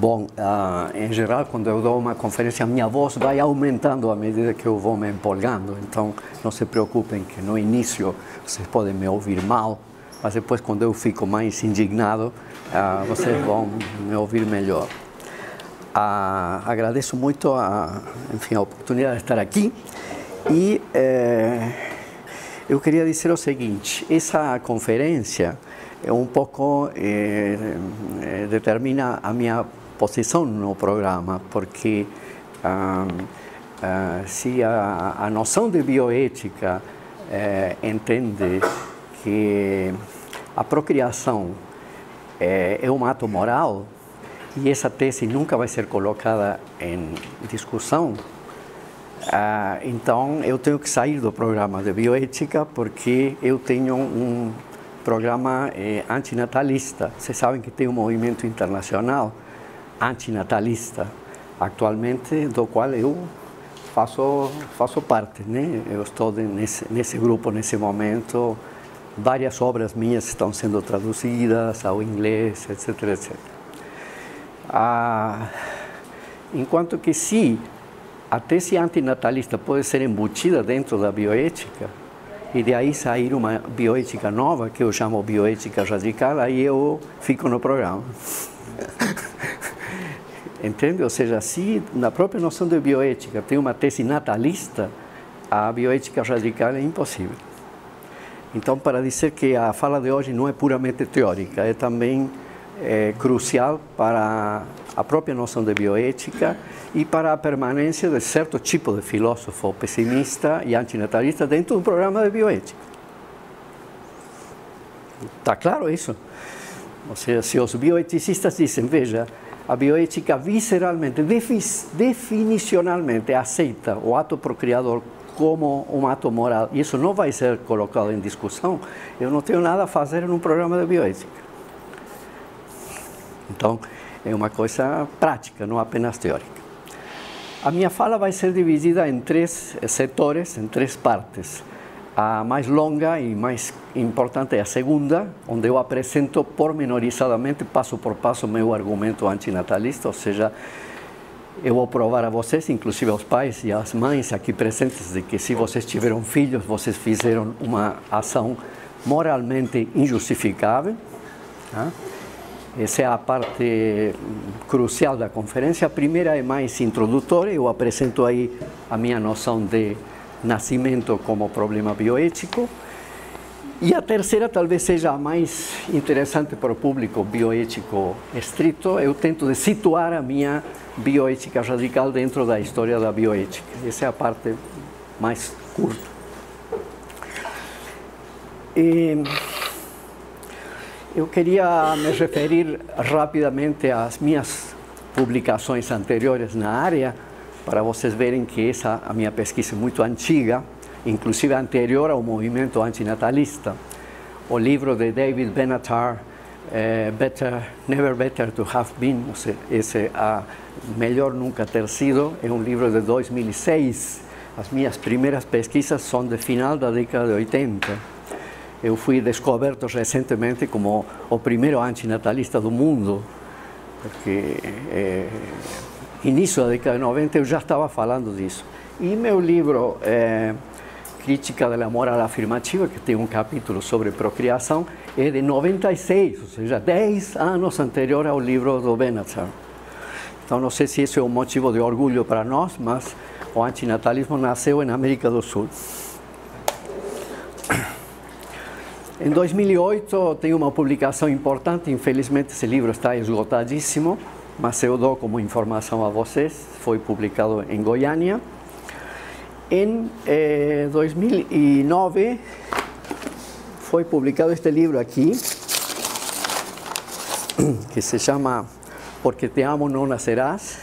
Bom, uh, em geral, quando eu dou uma conferência, minha voz vai aumentando à medida que eu vou me empolgando. Então, não se preocupem que no início vocês podem me ouvir mal, mas depois, quando eu fico mais indignado, uh, vocês vão me ouvir melhor. Uh, agradeço muito a, enfim, a oportunidade de estar aqui e eh, eu queria dizer o seguinte: essa conferência é um pouco eh, eh, determina a minha posição no programa, porque ah, se a, a, noção de bioética eh, entende que a procriação é, é um ato moral e essa tese nunca vai ser colocada em discussão, ah, então eu tenho que sair do programa de bioética porque eu tenho um programa eh, antinatalista. Vocês sabem que tem um movimento internacional antinatalista atualmente, do qual eu faço faço parte, né? Eu estou nesse nesse grupo nesse momento. Várias obras minhas estão sendo traduzidas ao inglês, etc, etc. Ah, enquanto que se a tese antinatalista pode ser embutida dentro da bioética e de aí sair uma bioética nova que eu chamo bioética radical, aí eu fico no programa. Entende? Ou seja, se na própria noção de bioética tem uma tese natalista, a bioética radical é impossível. Então, para dizer que a fala de hoje não é puramente teórica, é também é, crucial para a própria noção de bioética e para a permanência de certo tipo de filósofo pessimista e antinatalista dentro do programa de bioética. Está claro isso? Ou seja, se os bioeticistas dizem, veja, a bioética visceralmente, definicionalmente aceita o ato procriador como um ato moral, e isso não vai ser colocado em discussão, eu não tenho nada a fazer num programa de bioética. Então, é uma coisa prática, não apenas teórica. A minha fala vai ser dividida em três setores, em três partes. A mais longa e mais importante é a segunda, onde eu apresento pormenorizadamente, passo por passo, meu argumento antinatalista, ou seja, eu vou provar a vocês, inclusive aos pais e às mães aqui presentes, de que se vocês tiveram filhos, vocês fizeram uma ação moralmente injustificável. Tá? Essa é a parte crucial da conferência. A primeira é mais introdutória, eu apresento aí a minha noção de nascimento como problema bioético. E a terceira talvez seja a mais interessante para o público bioético estrito. Eu tento situar a minha bioética radical dentro da história da bioética. Essa é a parte mais curta. E eu queria me referir rapidamente às minhas publicações anteriores na área para vocês verem que essa a minha pesquisa é muito antiga, inclusive anterior ao movimento antinatalista. O livro de David Benatar, é, Better, Never Better to Have Been, esse a Melhor Nunca Ter Sido, é um livro de 2006. As minhas primeiras pesquisas são de final da década de 80. Eu fui descoberto recentemente como o primeiro antinatalista do mundo, porque é, início da década de 90 eu já estava falando disso. E meu livro é, Crítica da Moral Afirmativa, que tem um capítulo sobre procriação, é de 96, ou seja, 10 anos anterior ao livro do Benatar. Então não sei se isso é um motivo de orgulho para nós, mas o antinatalismo nasceu na América do Sul. Em 2008 tem uma publicação importante, infelizmente esse livro está esgotadíssimo, mas eu dou como informação a vocês, foi publicado em Goiânia. Em eh, 2009 foi publicado este livro aqui, que se chama Porque Te Amo Não Nascerás.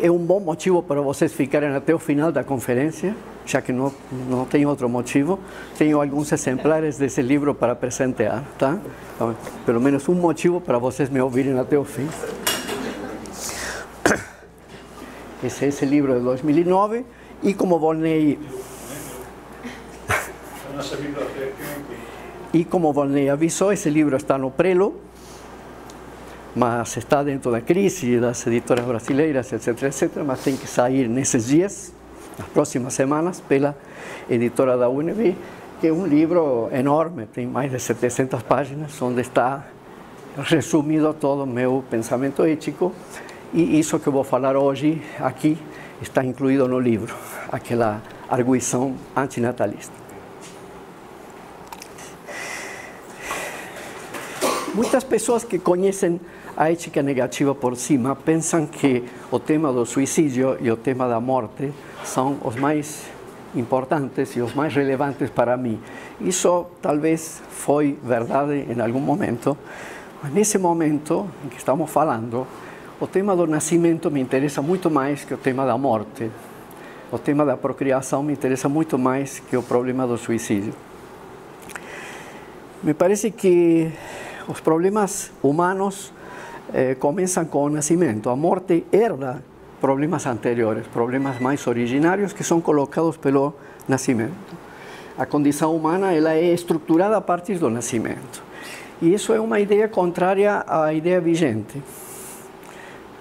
É um bom motivo para vocês ficarem até o final da conferência, já que não, não tem outro motivo. Tenho alguns exemplares desse livro para presentear, tá? Então, pelo menos um motivo para vocês me ouvirem até o fim. Esse é esse livro de 2009 e como Volney e como Volney avisou, esse livro está no prelo mas está dentro da crise das editoras brasileiras, etc, etc, mas tem que sair nesses dias, nas próximas semanas, pela editora da UNB, que é um livro enorme, tem mais de 700 páginas, onde está resumido todo o meu pensamento ético, e isso que eu vou falar hoje aqui está incluído no livro, aquela arguição antinatalista. Muitas pessoas que conhecem a ética negativa por cima pensam que o tema do suicídio e o tema da morte são os mais importantes e os mais relevantes para mim. Isso talvez foi verdade em algum momento, mas nesse momento em que estamos falando, o tema do nascimento me interessa muito mais que o tema da morte. O tema da procriação me interessa muito mais que o problema do suicídio. Me parece que os problemas humanos eh, começam com nascimento. A morte herda problemas anteriores, problemas mais originários que são colocados pelo nascimento. A condição humana ela é estruturada a partir do nascimento. E isso é uma ideia contrária à ideia vigente.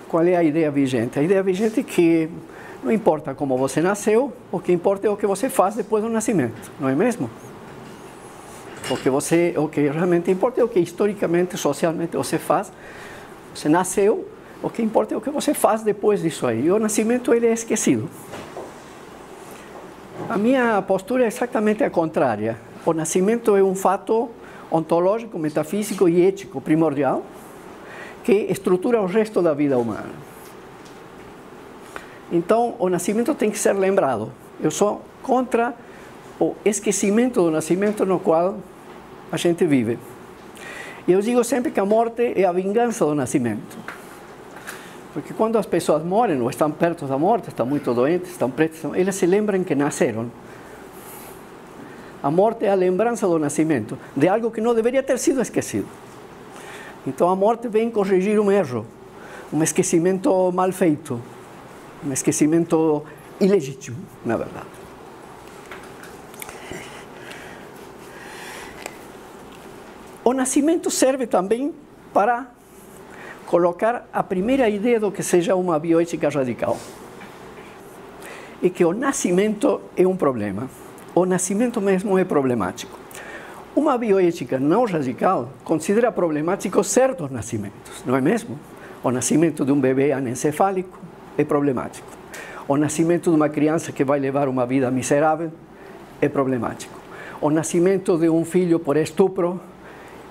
Qual é a ideia vigente? A ideia vigente é que não importa como você nasceu, o que importa é o que você faz depois do nascimento, não é mesmo? O que você, o que realmente importa é o que historicamente, socialmente você faz. Você nasceu, o que importa é o que você faz depois disso aí. E o nascimento ele é esquecido. A minha postura é exatamente a contrária. O nascimento é um fato ontológico, metafísico e ético primordial que estrutura o resto da vida humana. Então, o nascimento tem que ser lembrado. Eu sou contra o esquecimento do nascimento no qual a gente vive. E eu digo sempre que a morte é a vingança do nascimento. Porque quando as pessoas morrem ou estão perto da morte, estão muito doentes, estão pretas, elas se lembram que nasceram. A morte é a lembrança do nascimento, de algo que não deveria ter sido esquecido. Então a morte vem corrigir um erro, um esquecimento mal feito, um esquecimento ilegítimo, na verdade. O nascimento serve também para colocar a primeira ideia do que seja uma bioética radical. E que o nascimento é um problema. O nascimento mesmo é problemático. Uma bioética não radical considera problemático certos nascimentos, não é mesmo? O nascimento de um bebê anencefálico é problemático. O nascimento de uma criança que vai levar uma vida miserável é problemático. O nascimento de um filho por estupro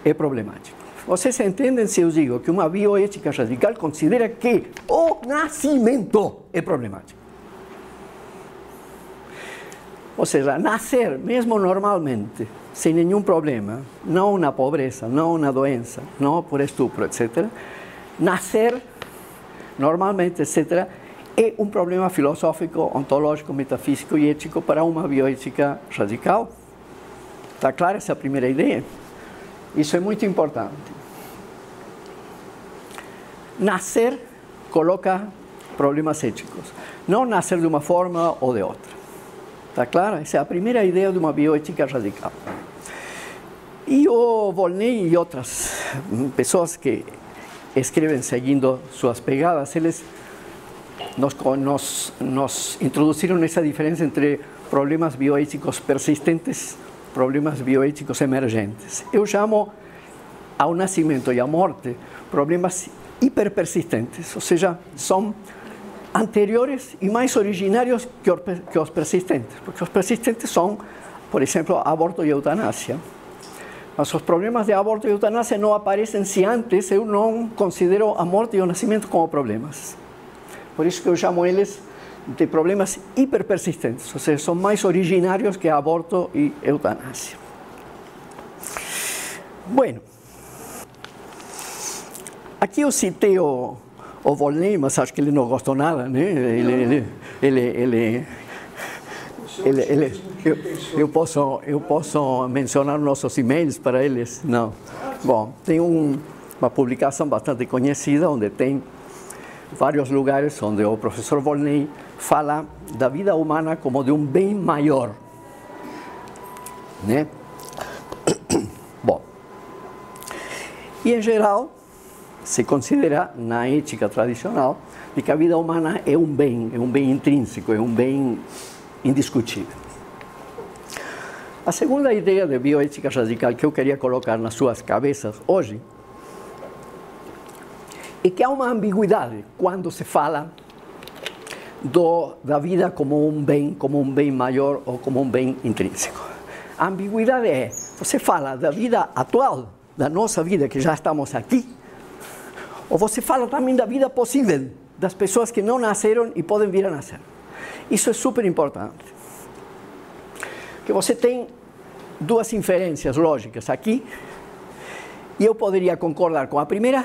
é problemático. Vocês entendem se eu digo que uma bioética radical considera que o nascimento é problemático. Ou seja, nascer, mesmo normalmente, sem nenhum problema, não na pobreza, não na doença, não por estupro, etc. Nascer, normalmente, etc., é um problema filosófico, ontológico, metafísico e ético para uma bioética radical. Está clara essa primeira ideia? Isso é muito importante. Nascer coloca problemas éticos. Não nascer de uma forma ou de outra. Está claro? Essa é a primeira ideia de uma bioética radical. E o Volney e outras pessoas que escrevem seguindo suas pegadas, eles nos, nos, nos introduziram essa diferença entre problemas bioéticos persistentes problemas bioéticos emergentes. Eu chamo ao nascimento e à morte problemas hiperpersistentes, ou seja, são anteriores e mais originários que os persistentes, porque os persistentes são, por exemplo, aborto e eutanásia. Mas os problemas de aborto e eutanásia não aparecem se antes eu não considero a morte e o nascimento como problemas. Por isso que eu chamo eles de problemas hiperpersistentes, ou seja, são mais originários que aborto e eutanásia. Bueno, aqui eu citei o, o Volney, mas acho que ele não gostou nada, né? Ele, ele, ele, ele, ele, ele eu, eu, posso, eu posso mencionar nossos e-mails para eles? Não. Bom, tem um, uma publicação bastante conhecida onde tem vários lugares onde o professor Volney fala da vida humana como de um bem maior. Né? Bom, e em geral, se considera na ética tradicional de que a vida humana é um bem, é um bem intrínseco, é um bem indiscutível. A segunda ideia de bioética radical que eu queria colocar nas suas cabeças hoje é que há uma ambiguidade quando se fala do, da vida como um bem, como um bem maior ou como um bem intrínseco. A ambiguidade é, você fala da vida atual, da nossa vida que já estamos aqui, ou você fala também da vida possível, das pessoas que não nasceram e podem vir a nascer. Isso é super importante. Que você tem duas inferências lógicas aqui, e eu poderia concordar com a primeira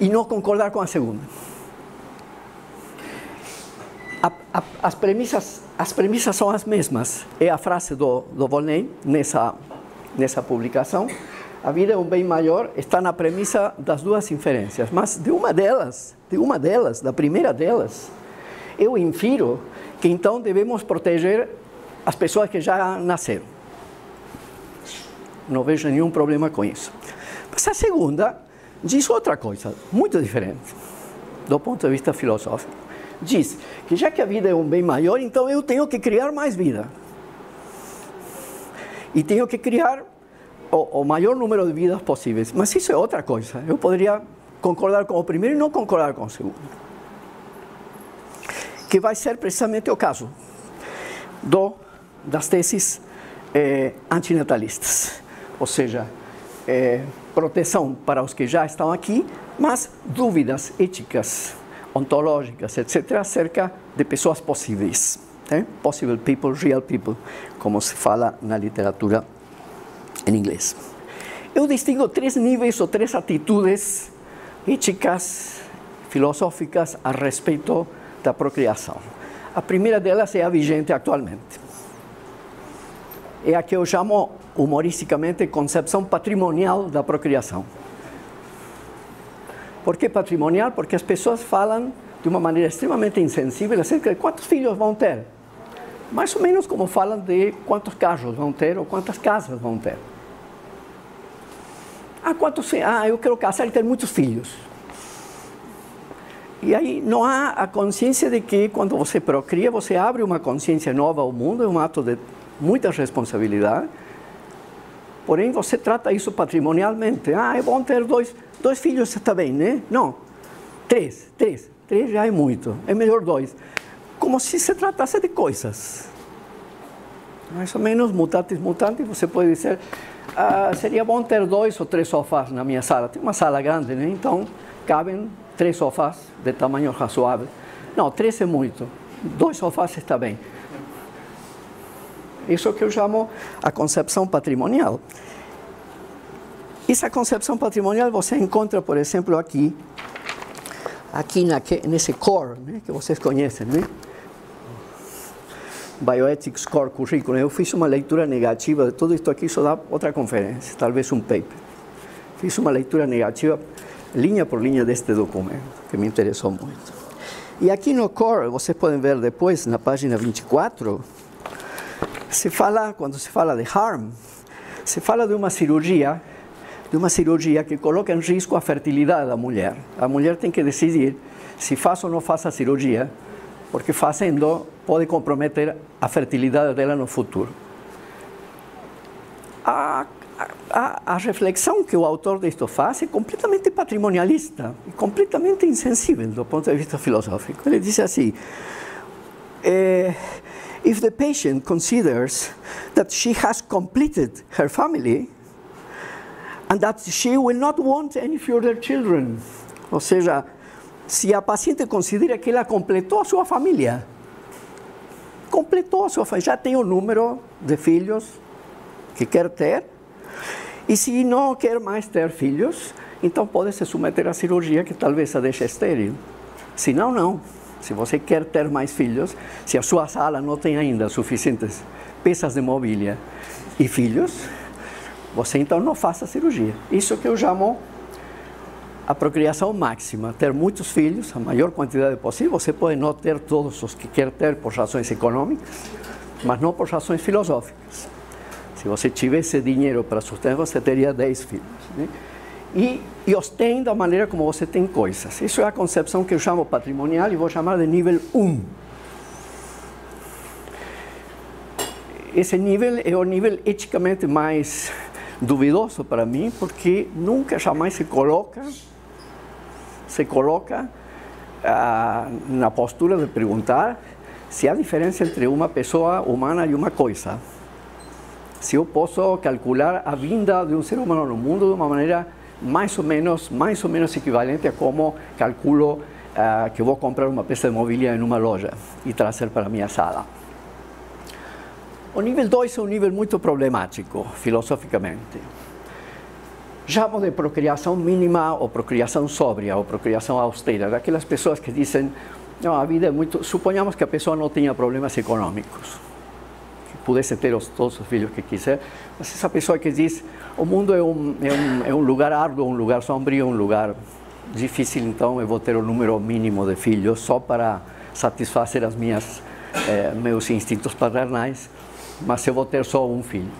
e não concordar com a segunda. A, a, as, premissas, as premissas são as mesmas. É a frase do, do Volney nessa, nessa publicação. A vida é um bem maior está na premissa das duas inferências, mas de uma delas, de uma delas, da primeira delas, eu infiro que então devemos proteger as pessoas que já nasceram. Não vejo nenhum problema com isso. Mas a segunda diz outra coisa, muito diferente, do ponto de vista filosófico. Diz que já que a vida é um bem maior, então eu tenho que criar mais vida. E tenho que criar o, o maior número de vidas possíveis. Mas isso é outra coisa. Eu poderia concordar com o primeiro e não concordar com o segundo. Que vai ser precisamente o caso do, das teses eh, antinatalistas. Ou seja, eh, proteção para os que já estão aqui, mas dúvidas éticas, ontológicas, etc., acerca de pessoas possíveis. Né? Possible people, real people, como se fala na literatura em inglês. Eu distingo três níveis ou três atitudes éticas, filosóficas a respeito da procriação. A primeira delas é a vigente atualmente. É a que eu chamo humoristicamente concepção patrimonial da procriação. Por que patrimonial? Porque as pessoas falam de uma maneira extremamente insensível acerca de quantos filhos vão ter. Mais ou menos como falam de quantos carros vão ter ou quantas casas vão ter. Ah, quantos Ah, eu quero casar e ter muitos filhos. E aí não há a consciência de que quando você procria, você abre uma consciência nova ao mundo, é um ato de muita responsabilidade Porém, você trata isso patrimonialmente. Ah, é bom ter dois, dois filhos, está bem, né? Não. Três, três. Três já é muito. É melhor dois. Como se se tratasse de coisas. Mais ou menos, mutatis mutandis, você pode dizer, ah, seria bom ter dois ou três sofás na minha sala. Tem uma sala grande, né? Então, cabem três sofás de tamanho razoável. Não, três é muito. Dois sofás está bem. Isso é o que eu chamo a concepção patrimonial. Essa concepção patrimonial você encontra, por exemplo, aqui, aqui nesse core, né, que vocês conhecem, né? Bioethics Core Curriculum. Eu fiz uma leitura negativa de tudo isso aqui, só dá outra conferência, talvez um paper. Fiz uma leitura negativa, linha por linha, deste documento, que me interessou muito. E aqui no Core, vocês podem ver depois, na página 24, se fala, quando se fala de harm, se fala de uma cirurgia, de uma cirurgia que coloca em risco a fertilidade da mulher. A mulher tem que decidir se faz ou não faz a cirurgia, porque fazendo pode comprometer a fertilidade dela no futuro. A, a, a reflexão que o autor disto faz é completamente patrimonialista, completamente insensível do ponto de vista filosófico. Ele diz assim: eh, if the patient considers that she has completed her family and that she will not want any further children. Ou seja, se a paciente considera que ela completou a sua família, completou a sua família, já tem o número de filhos que quer ter, e se não quer mais ter filhos, então pode se submeter à cirurgia que talvez a deixe estéril. Se não, não. Se você quer ter mais filhos, se a sua sala não tem ainda suficientes peças de mobília e filhos, você então não faça cirurgia. Isso que eu chamo a procriação máxima, ter muitos filhos, a maior quantidade possível. Você pode não ter todos os que quer ter por razões econômicas, mas não por razões filosóficas. Se você tivesse dinheiro para sustentar, você teria 10 filhos. Né? E, e os tem da maneira como você tem coisas. Isso é a concepção que eu chamo patrimonial e vou chamar de nível 1. Esse nível é o nível eticamente mais duvidoso para mim, porque nunca jamais se coloca se coloca ah, na postura de perguntar se há diferença entre uma pessoa humana e uma coisa. Se eu posso calcular a vinda de um ser humano no mundo de uma maneira mais ou menos, mais ou menos equivalente a como calculo uh, que vou comprar uma peça de mobília em uma loja e trazer para a minha sala. O nível 2 é um nível muito problemático, filosoficamente. Chamo de procriação mínima ou procriação sóbria ou procriação austera, daquelas pessoas que dizem, não, a vida é muito... Suponhamos que a pessoa não tenha problemas econômicos, pudesse ter os, todos os filhos que quiser, mas essa pessoa que diz, o mundo é um, é um, é um lugar árduo, um lugar sombrio, um lugar difícil, então eu vou ter o número mínimo de filhos só para satisfazer as minhas, eh, meus instintos paternais, mas eu vou ter só um filho.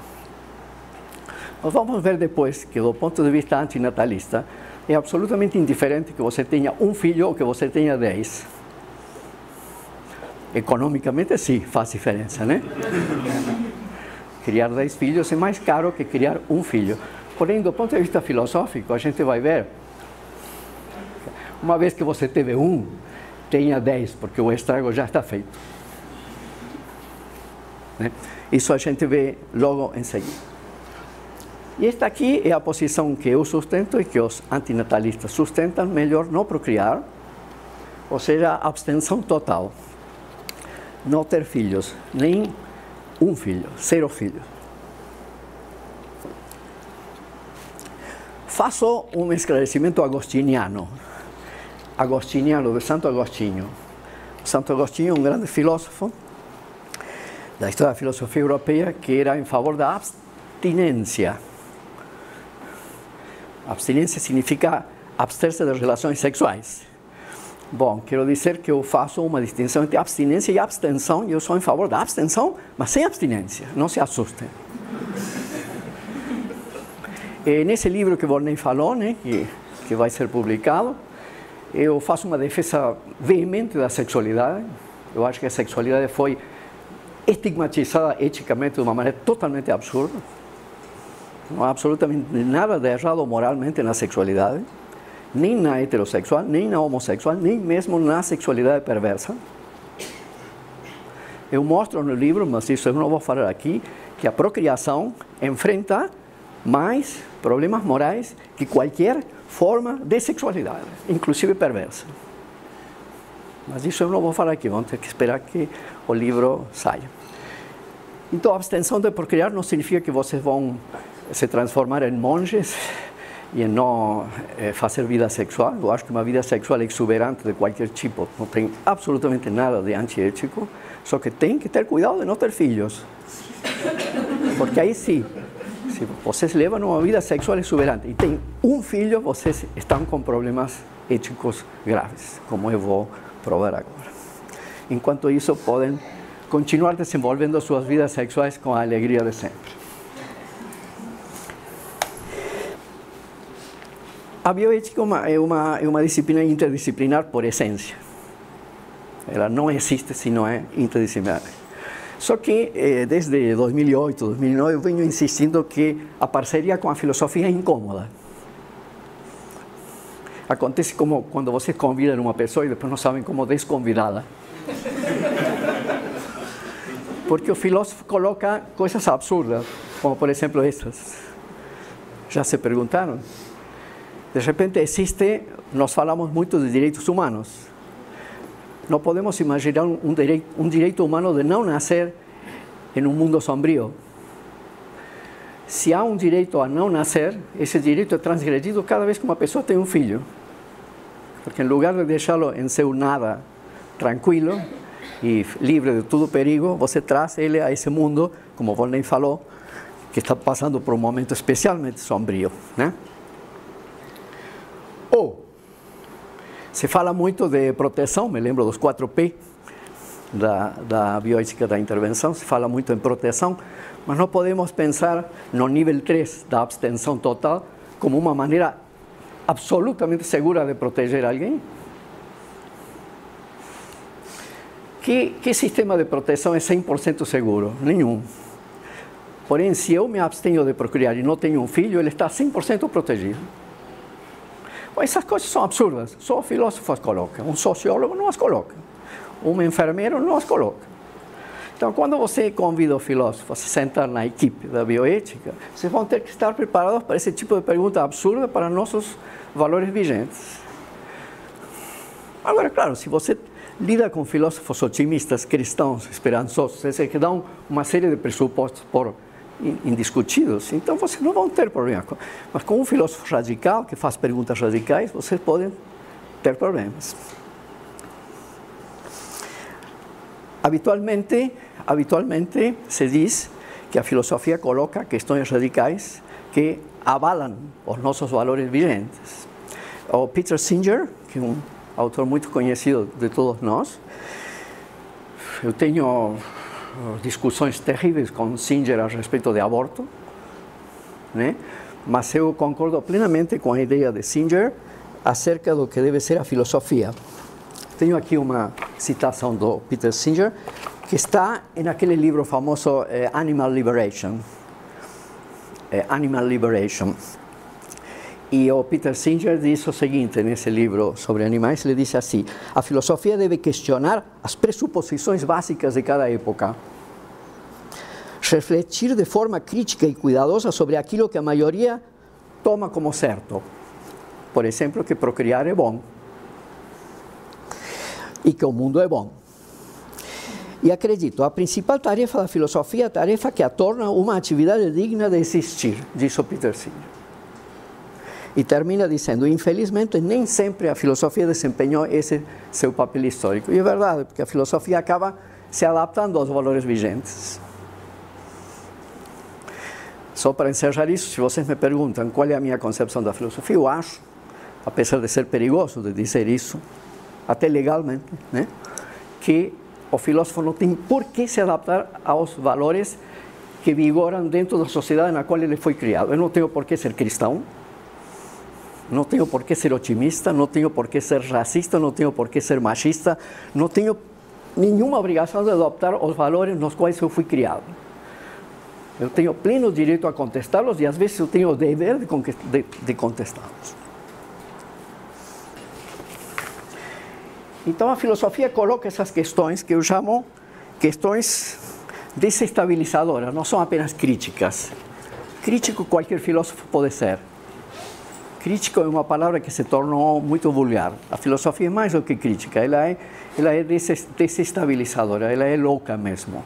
Nós vamos ver depois que, do ponto de vista antinatalista, é absolutamente indiferente que você tenha um filho ou que você tenha dez. Economicamente, sim, faz diferença, né? criar dez filhos é mais caro que criar um filho. Porém, do ponto de vista filosófico, a gente vai ver, uma vez que você teve um, tenha dez, porque o estrago já está feito. Né? Isso a gente vê logo em seguida. E esta aqui é a posição que eu sustento e que os antinatalistas sustentam, melhor não procriar, ou seja, abstenção total. Não ter filhos, nem um filho, zero filhos. Faço um esclarecimento agostiniano, agostiniano, de Santo Agostinho. Santo Agostinho, um grande filósofo da história da filosofia europeia, que era em favor da abstinência Abstinência significa abster-se das relações sexuais. Bom, quero dizer que eu faço uma distinção entre abstinência e abstenção. Eu sou em favor da abstenção, mas sem abstinência. Não se assustem. E nesse livro que Volney falou, né, que, que vai ser publicado, eu faço uma defesa veemente da sexualidade. Eu acho que a sexualidade foi estigmatizada eticamente de uma maneira totalmente absurda. Não há absolutamente nada de errado moralmente na sexualidade, nem na heterossexual, nem na homossexual, nem mesmo na sexualidade perversa. Eu mostro no livro, mas isso eu não vou falar aqui, que a procriação enfrenta mais problemas morais que qualquer forma de sexualidade, inclusive perversa. Mas isso eu não vou falar aqui, vamos ter que esperar que o livro saia. Então, a abstenção de procriar não significa que vocês vão se transformar em monges e não eh, fazer vida sexual. Eu acho que uma vida sexual exuberante de qualquer tipo não tem absolutamente nada de antiético, só que tem que ter cuidado de não ter filhos. Porque aí sim, se vocês levam uma vida sexual exuberante e têm um filho, vocês estão com problemas éticos graves, como eu vou provar agora. Enquanto isso, podem continuar desenvolvendo suas vidas sexuais com a alegria de sempre. A bioética é uma, é uma, disciplina interdisciplinar por essência. Ela não existe se não é interdisciplinar. Só que eh, desde 2008, 2009, eu venho insistindo que a parceria com a filosofia é incômoda. Acontece como quando você convida uma pessoa e depois não sabem como desconvidá-la. Porque o filósofo coloca coisas absurdas, como por exemplo essas. Já se perguntaram? De repente existe, nós falamos muito de direitos humanos. Não podemos imaginar um direito, um humano de não nascer em um mundo sombrio. Se há um direito a não nascer, esse direito é transgredido cada vez que uma pessoa tem um filho. Porque em lugar de deixá-lo em seu nada tranquilo e livre de todo perigo, você traz ele a esse mundo, como Volney falou, que está passando por um momento especialmente sombrio? Ou, se fala muito de proteção, me lembro dos 4P, da, da bioética da intervenção, se fala muito em proteção, mas não podemos pensar no nível 3 da abstenção total como uma maneira absolutamente segura de proteger alguém? Que, que sistema de proteção é 100% seguro? Nenhum. Porém, se eu me abstenho de procriar e não tenho um filho, ele está 100% protegido. Bom, essas coisas são absurdas. Só filósofos colocam. Um sociólogo não as coloca. Um enfermeiro não as coloca. Então, quando você convida o filósofo a se sentar na equipe da bioética, vocês vão ter que estar preparados para esse tipo de pergunta absurda para nossos valores vigentes. Agora, claro, se você lida com filósofos otimistas, cristãos, esperançosos, esses que dão uma série de pressupostos por indiscutidos, então vocês não vão ter problema. Mas com um filósofo radical que faz perguntas radicais, vocês podem ter problemas. Habitualmente, habitualmente se diz que a filosofia coloca questões radicais que avalam os nossos valores vigentes. O Peter Singer, que é um autor muito conhecido de todos nós, eu tenho discussões terríveis com Singer a respeito de aborto, né? mas eu concordo plenamente com a ideia de Singer acerca do que deve ser a filosofia. Tenho aqui uma citação do Peter Singer, que está naquele livro famoso eh, Animal Liberation. Eh, Animal Liberation. E o Peter Singer diz o seguinte nesse livro sobre animais, ele diz assim: a filosofia deve questionar as pressuposições básicas de cada época, refletir de forma crítica e cuidadosa sobre aquilo que a maioria toma como certo. Por exemplo, que procriar é bom e que o mundo é bom. E acredito, a principal tarefa da filosofia é a tarefa que a torna uma atividade digna de existir, diz o Peter Singer. E termina dizendo: infelizmente, nem sempre a filosofia desempenhou esse seu papel histórico. E é verdade, porque a filosofia acaba se adaptando aos valores vigentes. Só para encerrar isso, se vocês me perguntam qual é a minha concepção da filosofia, eu acho, apesar de ser perigoso de dizer isso, até legalmente, né, que o filósofo não tem por que se adaptar aos valores que vigoram dentro da sociedade na qual ele foi criado. Eu não tenho por que ser cristão, não tenho por que ser otimista, não tenho por que ser racista, não tenho por que ser machista, não tenho nenhuma obrigação de adoptar os valores nos quais eu fui criado. Eu tenho pleno direito a contestá-los e às vezes eu tenho o dever de, de, de contestá-los. Então a filosofia coloca essas questões que eu chamo questões desestabilizadoras, não são apenas críticas. Crítico qualquer filósofo pode ser Crítico é uma palavra que se tornou muito vulgar. A filosofia é mais do que crítica, ela é, ela é desestabilizadora, ela é louca mesmo.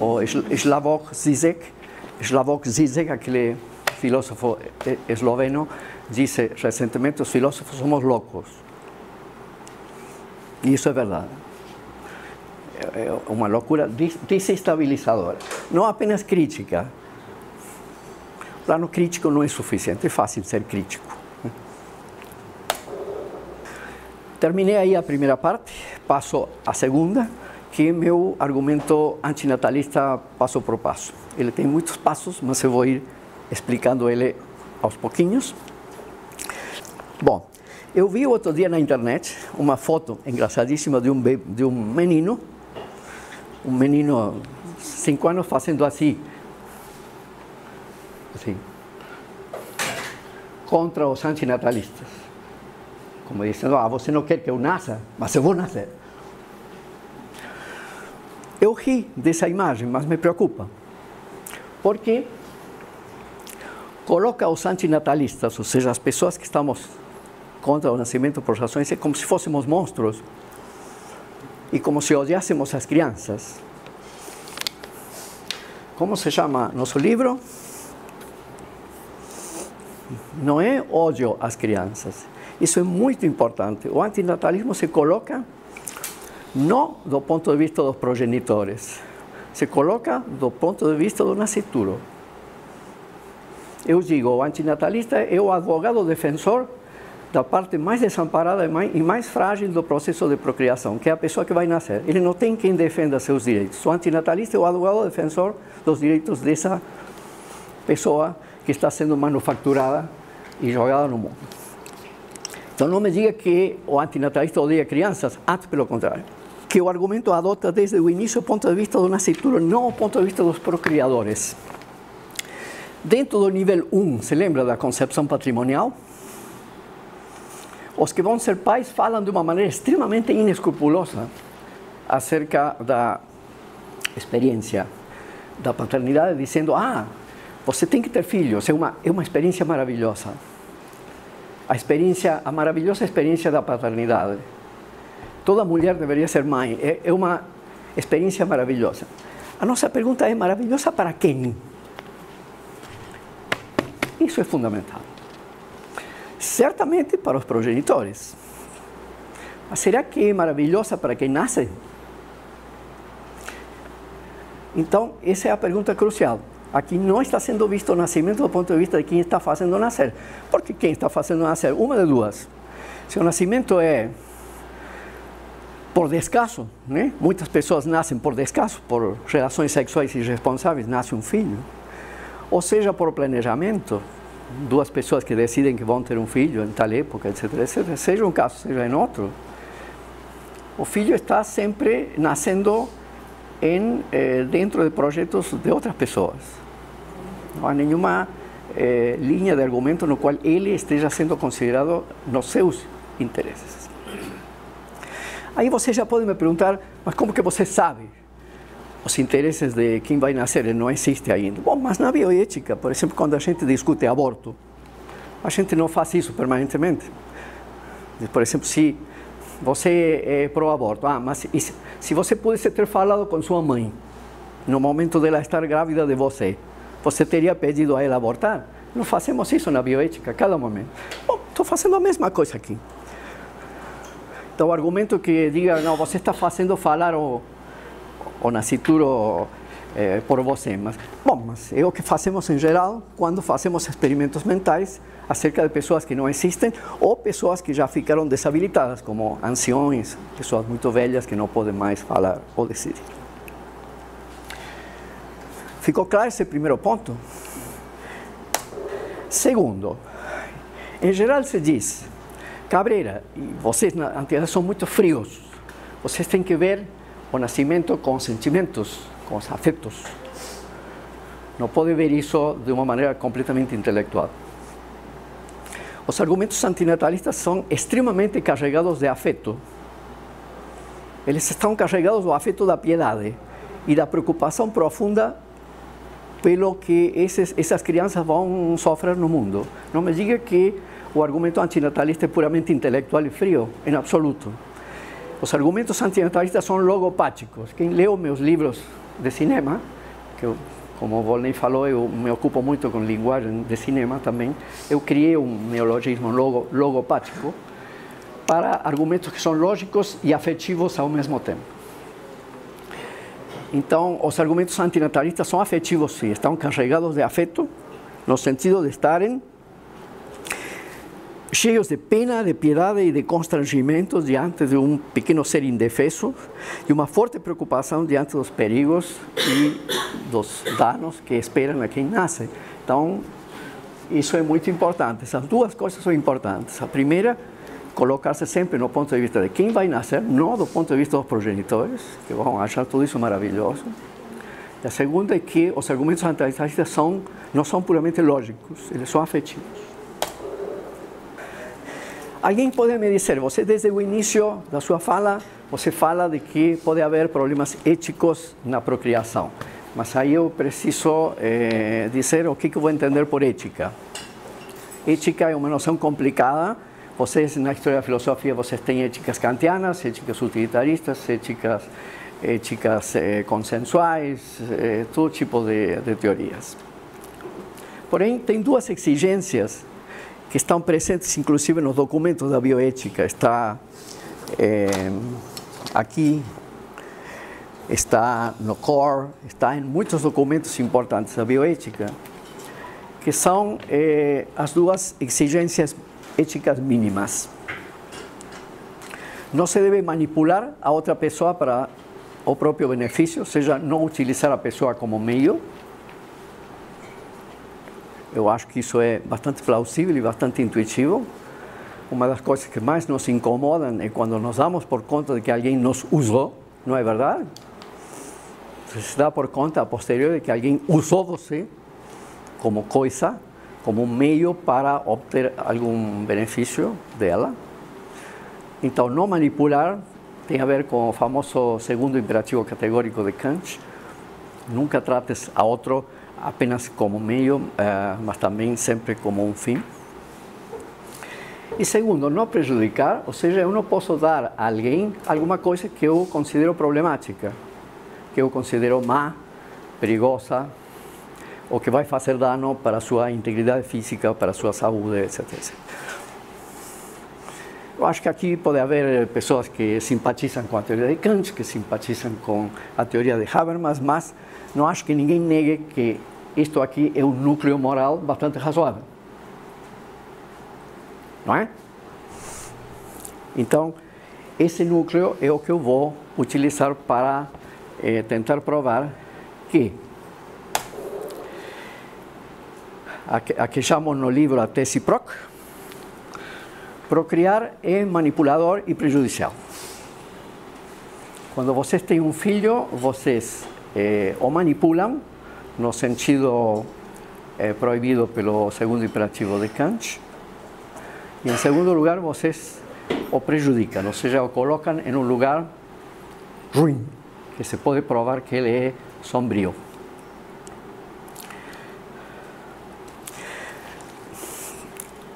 O Slavoj Zizek, Slavoj Zizek, aquele filósofo esloveno, disse recentemente: os filósofos somos loucos. E isso é verdade. É uma loucura desestabilizadora. Não apenas crítica. O plano crítico não é suficiente, é fácil ser crítico. Terminei aí a primeira parte, passo a segunda, que meu argumento antinatalista passo por passo. Ele tem muitos passos, mas eu vou ir explicando ele aos pouquinhos. Bom, eu vi outro dia na internet uma foto engraçadíssima de um, de um menino, um menino cinco anos fazendo assim, assim, contra os antinatalistas como dizendo, ah, você não quer que eu nasça, mas eu vou nascer. Eu ri dessa imagem, mas me preocupa, porque coloca os antinatalistas, ou seja, as pessoas que estamos contra o nascimento por razões, como se fôssemos monstros e como se odiássemos as crianças. Como se chama nosso livro? Não é ódio às crianças, isso é muito importante. O antinatalismo se coloca não do ponto de vista dos progenitores, se coloca do ponto de vista do nascituro. Eu digo, o antinatalista é o advogado defensor da parte mais desamparada e mais frágil do processo de procriação, que é a pessoa que vai nascer. Ele não tem quem defenda seus direitos. O antinatalista é o advogado defensor dos direitos dessa pessoa que está sendo manufaturada e jogada no mundo. Então não me diga que o antinatalista odeia crianças, antes pelo contrário. Que o argumento adota desde o início o ponto de vista do nascituro, não o ponto de vista dos procriadores. Dentro do nível 1, se lembra da concepção patrimonial? Os que vão ser pais falam de uma maneira extremamente inescrupulosa acerca da experiência da paternidade, dizendo: Ah, você tem que ter filhos, é uma, é uma experiência maravilhosa. A experiência, a maravilhosa experiência da paternidade. Toda mulher deveria ser mãe, é, é uma experiência maravilhosa. A nossa pergunta é: maravilhosa para quem? Isso é fundamental. Certamente para os progenitores. Mas será que é maravilhosa para quem nasce? Então, essa é a pergunta crucial. Aqui não está sendo visto o nascimento do ponto de vista de quem está fazendo nascer. Porque quem está fazendo nascer? Uma de duas. Se o nascimento é por descaso, né? muitas pessoas nascem por descaso, por relações sexuais irresponsáveis, nasce um filho. Ou seja, por planejamento, duas pessoas que decidem que vão ter um filho em tal época, etc, etc. Seja um caso, seja em outro, o filho está sempre nascendo em, eh, dentro de projetos de outras pessoas. Não há nenhuma eh, linha de argumento no qual ele esteja sendo considerado nos seus interesses. Aí você já pode me perguntar, mas como que você sabe os interesses de quem vai nascer? Não existe ainda. Bom, mas na bioética, por exemplo, quando a gente discute aborto, a gente não faz isso permanentemente. Por exemplo, se você é pró-aborto, ah, mas se você pudesse ter falado com sua mãe no momento dela estar grávida de você, você teria pedido a ela abortar? Não fazemos isso na bioética, cada momento. Bom, estou fazendo a mesma coisa aqui. O argumento que diga, não, você está fazendo falar o, o nascituro é, por você. Mas, bom, mas é o que fazemos em geral quando fazemos experimentos mentais acerca de pessoas que não existem ou pessoas que já ficaram desabilitadas, como anciões, pessoas muito velhas que não podem mais falar ou decidir. Ficou claro esse primeiro ponto? Segundo, em geral se diz Cabreira, e vocês na antiguidade são muito frios. Vocês têm que ver o nascimento com sentimentos, com os afetos. Pode ver isso de uma maneira completamente intelectual. Os argumentos antinatalistas são extremamente carregados de afeto. Eles estão carregados do afeto da piedade e da preocupação profunda pelo que esses, essas crianças vão sofrer no mundo. Não me diga que o argumento antinatalista é puramente intelectual e frio, em absoluto. Os argumentos antinatalistas são logopáticos. Quem leu meus livros de cinema, que eu, como o Volney falou, eu me ocupo muito com linguagem de cinema também, eu criei um neologismo logo, logopático para argumentos que são lógicos e afetivos ao mesmo tempo. Então, os argumentos antinatalistas são afetivos, sim, estão carregados de afeto, no sentido de estarem cheios de pena, de piedade e de constrangimentos diante de um pequeno ser indefeso e uma forte preocupação diante dos perigos e dos danos que esperam a quem nasce. Então, isso é muito importante. Essas duas coisas são importantes. A primeira, colocar-se sempre no ponto de vista de quem vai nascer, não do ponto de vista dos progenitores, que vão achar tudo isso maravilhoso. E a segunda é que os argumentos antiracistas são, não são puramente lógicos, eles são afetivos. Alguém pode me dizer, você desde o início da sua fala, você fala de que pode haver problemas éticos na procriação. Mas aí eu preciso eh, dizer o que, eu vou entender por ética. Ética é uma noção complicada. Vocês, na história da filosofia, vocês têm éticas kantianas, éticas utilitaristas, éticas, éticas eh, consensuais, eh, todo tipo de, de teorias. Porém, tem duas exigências que estão presentes inclusive nos documentos da bioética. Está é, aqui, está no core, está em muitos documentos importantes da bioética, que são é, as duas exigências éticas mínimas. Não se deve manipular a outra pessoa para o próprio benefício, ou seja, não utilizar a pessoa como meio, eu acho que isso é bastante plausível e bastante intuitivo. uma das coisas que mais nos incomodam é quando nos damos por conta de que alguém nos usou, não é verdade? Se dá por conta a posteriori de que alguém usou você como coisa, como um meio para obter algum benefício dela. Então, não manipular tem a ver com o famoso segundo imperativo categórico de Kant. Nunca trates a outro apenas como meio, eh, mas também sempre como um fim. E segundo, não prejudicar, ou seja, eu não posso dar a alguém alguma coisa que eu considero problemática, que eu considero má, perigosa, ou que vai fazer dano para a sua integridade física, para a sua saúde, etc. etc. Eu acho que aqui pode haver pessoas que simpatizam com a teoria de Kant, que simpatizam com a teoria de Habermas, mas não acho que ninguém negue que isto aqui é um núcleo moral bastante razoável. Não é? Então, esse núcleo é o que eu vou utilizar para eh, tentar provar que a que, a que chamo no livro a tese PROC, procriar é manipulador e prejudicial. Quando vocês têm um filho, vocês eh, o manipulam no sentido eh, proibido pelo segundo imperativo de Kant, e em segundo lugar, vocês o prejudicam, ou seja, o colocam em um lugar ruim, que se pode provar que ele é sombrio.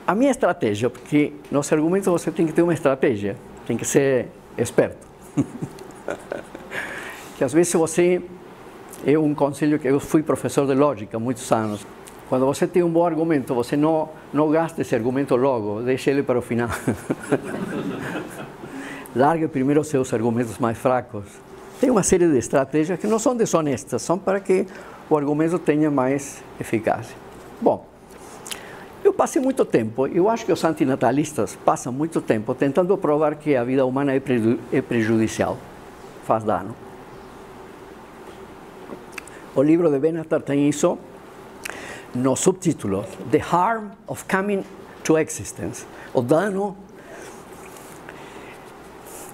A minha estratégia, porque nos argumentos você tem que ter uma estratégia, tem que ser esperto. que às vezes você é um conselho que eu fui professor de lógica muitos anos. Quando você tem um bom argumento, você não, não gasta esse argumento logo, deixe ele para o final. Largue primeiro os seus argumentos mais fracos. Tem uma série de estratégias que não são desonestas, são para que o argumento tenha mais eficácia. Bom, eu passei muito tempo, eu acho que os antinatalistas passam muito tempo tentando provar que a vida humana é prejudicial, faz dano. O livro de Benatar tem isso no subtítulo The Harm of Coming to Existence, o dano.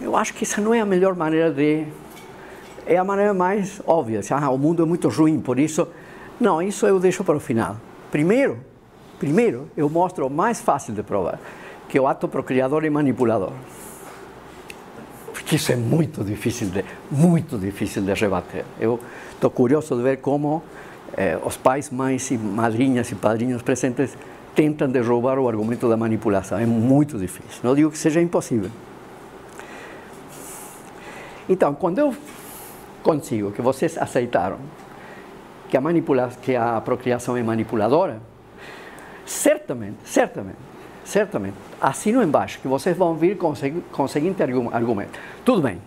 Eu acho que essa não é a melhor maneira de. É a maneira mais óbvia. Ah, o mundo é muito ruim, por isso. Não, isso eu deixo para o final. Primeiro, primeiro eu mostro o mais fácil de provar, que é o ato procriador e manipulador. Porque isso é muito difícil de, muito difícil de rebater. Eu estou curioso de ver como eh, os pais, mães e madrinhas e padrinhos presentes tentam derrubar o argumento da manipulação. É muito difícil. Não digo que seja impossível. Então, quando eu consigo que vocês aceitaram que a, manipula que a procriação é manipuladora, certamente, certamente, certamente, assino embaixo que vocês vão vir com, com o seguinte argumento. Tudo bem,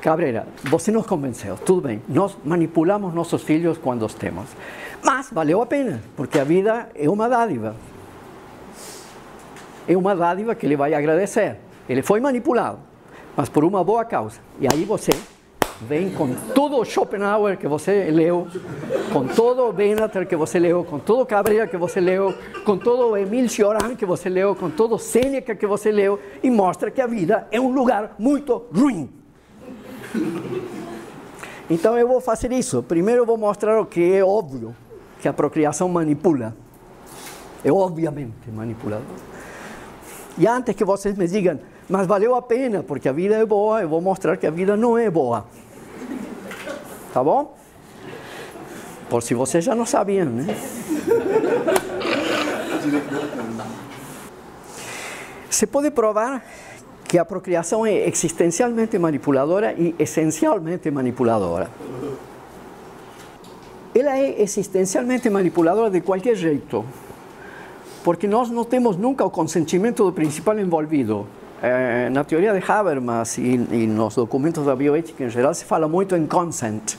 Cabreira, você nos convenceu, tudo bem, nós manipulamos nossos filhos quando os temos, mas valeu a pena, porque a vida é uma dádiva. É uma dádiva que ele vai agradecer. Ele foi manipulado, mas por uma boa causa. E aí você vem com todo o Schopenhauer que você leu, com todo o Benatar que você leu, com todo o Cabreira que você leu, com todo o Emile Cioran que você leu, com todo o Sêneca que você leu, e mostra que a vida é um lugar muito ruim. Então eu vou fazer isso. Primeiro eu vou mostrar o que é óbvio, que a procriação manipula. É obviamente manipulador. E antes que vocês me digam, mas valeu a pena, porque a vida é boa, eu vou mostrar que a vida não é boa. Tá bom? Por se vocês já não sabiam, né? Se pode provar que a procriação é existencialmente manipuladora e essencialmente manipuladora. Ela é existencialmente manipuladora de qualquer jeito, porque nós não temos nunca o consentimento do principal envolvido. É, na teoria de Habermas e, e nos documentos da bioética em geral se fala muito em consent.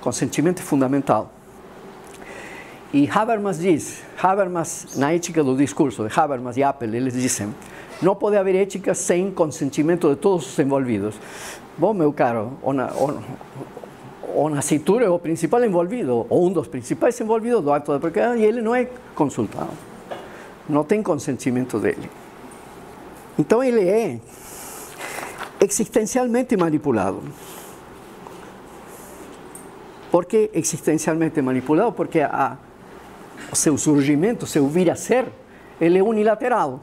Consentimento fundamental. E Habermas diz, Habermas, na ética do discurso de Habermas e Apple, eles dizem não pode haver ética sem consentimento de todos os envolvidos. Bom, meu caro, o, na, o, principal envolvido, ou um dos principais envolvidos do ato de procriação, e ele não é consultado. não tem consentimento dele. Então ele é existencialmente manipulado. Por que existencialmente manipulado? Porque a, o seu surgimento, o seu vir a ser, ele é unilateral.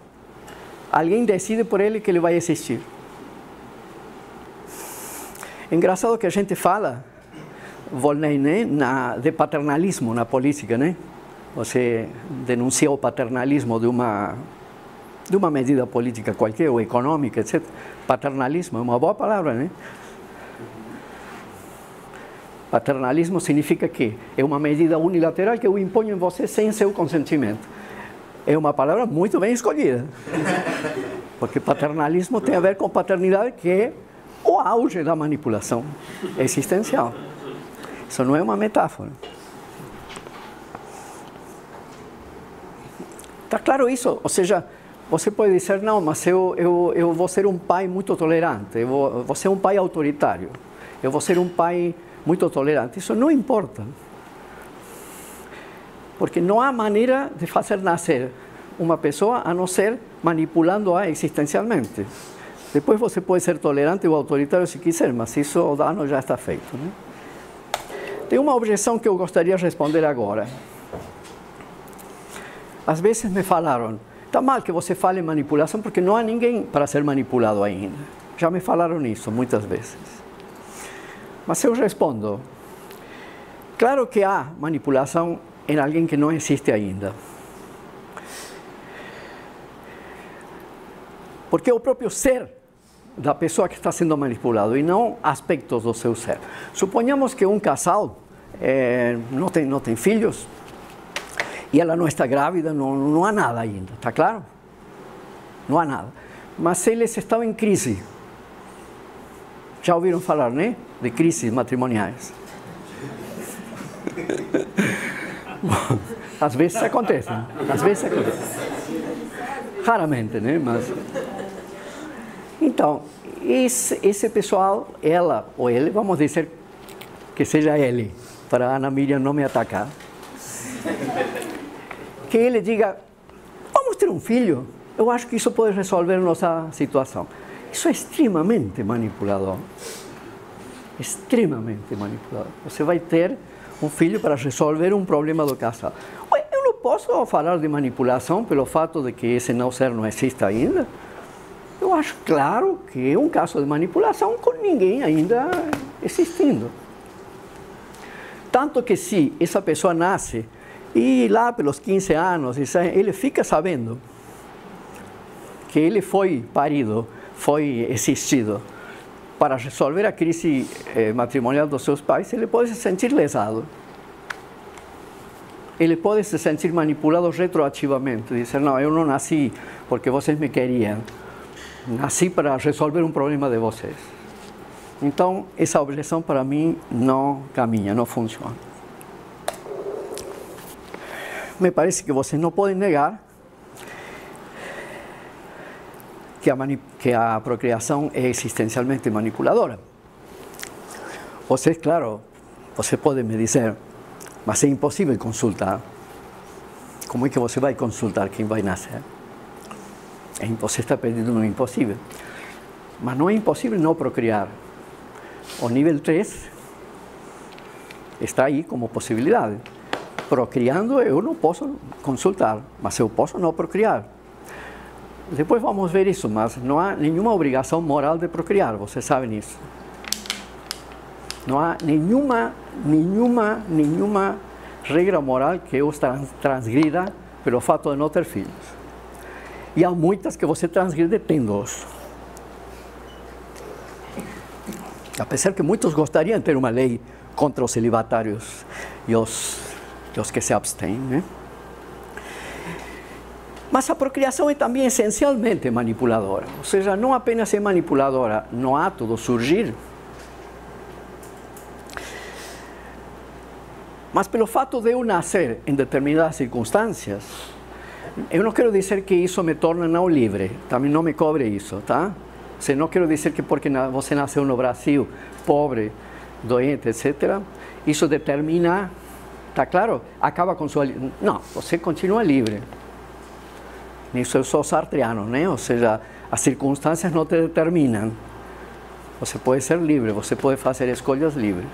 Alguém decide por ele que ele vai existir. Engraçado que a gente fala, Volney, né, na, de paternalismo na política, né? Você denuncia o paternalismo de uma de uma medida política qualquer ou econômica, etc. Paternalismo é uma boa palavra, né? Paternalismo significa que é uma medida unilateral que eu imponho em você sem seu consentimento. É uma palavra muito bem escolhida. Porque paternalismo tem a ver com paternidade, que é o auge da manipulação existencial. Isso não é uma metáfora. Está claro isso? Ou seja, você pode dizer, não, mas eu, eu, eu vou ser um pai muito tolerante, eu vou, vou ser um pai autoritário, eu vou ser um pai muito tolerante. Isso não importa. Porque não há maneira de fazer nascer uma pessoa a não ser manipulando-a existencialmente. Depois você pode ser tolerante ou autoritário se quiser, mas isso o dano já está feito. Né? Tem uma objeção que eu gostaria de responder agora. Às vezes me falaram, está mal que você fale manipulação porque não há ninguém para ser manipulado ainda. Já me falaram isso muitas vezes. Mas eu respondo, claro que há manipulação em alguém que não existe ainda. Porque o próprio ser da pessoa que está sendo manipulado e não aspectos do seu ser. Suponhamos que um casal é, não, tem, não tem filhos, e ela não está grávida, não, não há nada ainda, está claro? Não há nada. Mas eles estão em crise. Já ouviram falar, né? De crises matrimoniais. Bom, às vezes acontece, às vezes acontece. Raramente, né? Mas então, esse, esse pessoal, ela ou ele, vamos dizer que seja ele, para a Ana Miriam não me atacar que ele diga: vamos ter um filho. Eu acho que isso pode resolver nossa situação. Isso é extremamente manipulador. Extremamente manipulador. Você vai ter um filho para resolver um problema do casal. Eu não posso falar de manipulação pelo fato de que esse não ser não existe ainda. Eu acho claro que é um caso de manipulação com ninguém ainda existindo. Tanto que se essa pessoa nasce e lá pelos 15 anos, ele fica sabendo que ele foi parido, foi existido. Para resolver a crise eh, matrimonial dos seus pais, ele pode se sentir lesado. Ele pode se sentir manipulado retroativamente, dizer, não, eu não nasci porque vocês me queriam, nasci para resolver um problema de vocês. Então, essa objeção para mim não caminha, não funciona me parece que vocês não podem negar que a, que a procriação é existencialmente manipuladora. Vocês, claro, você pode me dizer, mas é impossível consultar. Como é que você vai consultar quem vai nascer? É você está pedindo um impossível. Mas não é impossível não procriar. O nível 3 está aí como possibilidade procriando eu não posso consultar, mas eu posso não procriar. Depois vamos ver isso, mas não há nenhuma obrigação moral de procriar, vocês sabem isso. Não há nenhuma, nenhuma, nenhuma regra moral que eu transgrida pelo fato de não ter filhos. E há muitas que você transgride tendo-os. Apesar que muitos gostariam de ter uma lei contra os celibatários e os os que se abstêm. Né? Mas a procriação é também essencialmente manipuladora, ou seja, não apenas é manipuladora no ato do surgir, mas pelo fato de eu nascer em determinadas circunstâncias, eu não quero dizer que isso me torna não livre, também não me cobre isso, tá? Se não quero dizer que porque você nasceu no Brasil, pobre, doente, etc., isso determina Está claro? Acaba com sua. Não, você continua livre. Isso eu sou sartriano, né? Ou seja, as circunstâncias não te determinam. Você pode ser livre, você pode fazer escolhas livres.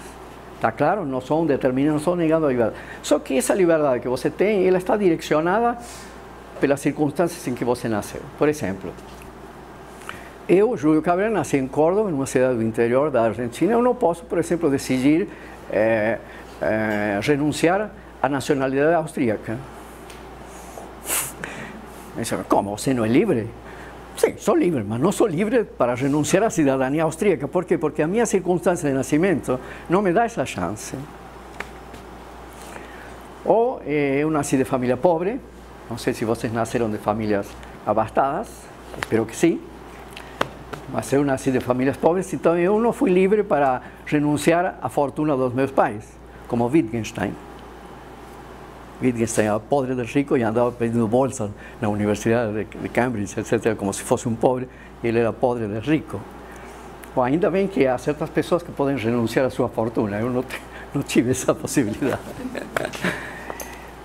Está claro? Não são determinadas, não são negando a liberdade. Só que essa liberdade que você tem, ela está direcionada pelas circunstâncias em que você nasceu. Por exemplo, eu, Júlio Cabrera, nasci em Córdoba, numa cidade do interior da Argentina. Eu não posso, por exemplo, decidir é, é, renunciar à nacionalidade austríaca. Como? Você não é livre? Sim, sou livre, mas não sou livre para renunciar à cidadania austríaca. Por quê? Porque a minha circunstância de nascimento não me dá essa chance. Ou eh, eu nasci de família pobre, não sei se vocês nasceram de famílias abastadas, espero que sim, mas eu nasci de famílias pobres, então eu não fui livre para renunciar à fortuna dos meus pais, como Wittgenstein. Wittgenstein era podre de rico e andava pedindo bolsas na Universidade de Cambridge, etc., como se fosse um pobre, e ele era podre de rico. Bom, ainda bem que há certas pessoas que podem renunciar à sua fortuna, eu não, não tive essa possibilidade.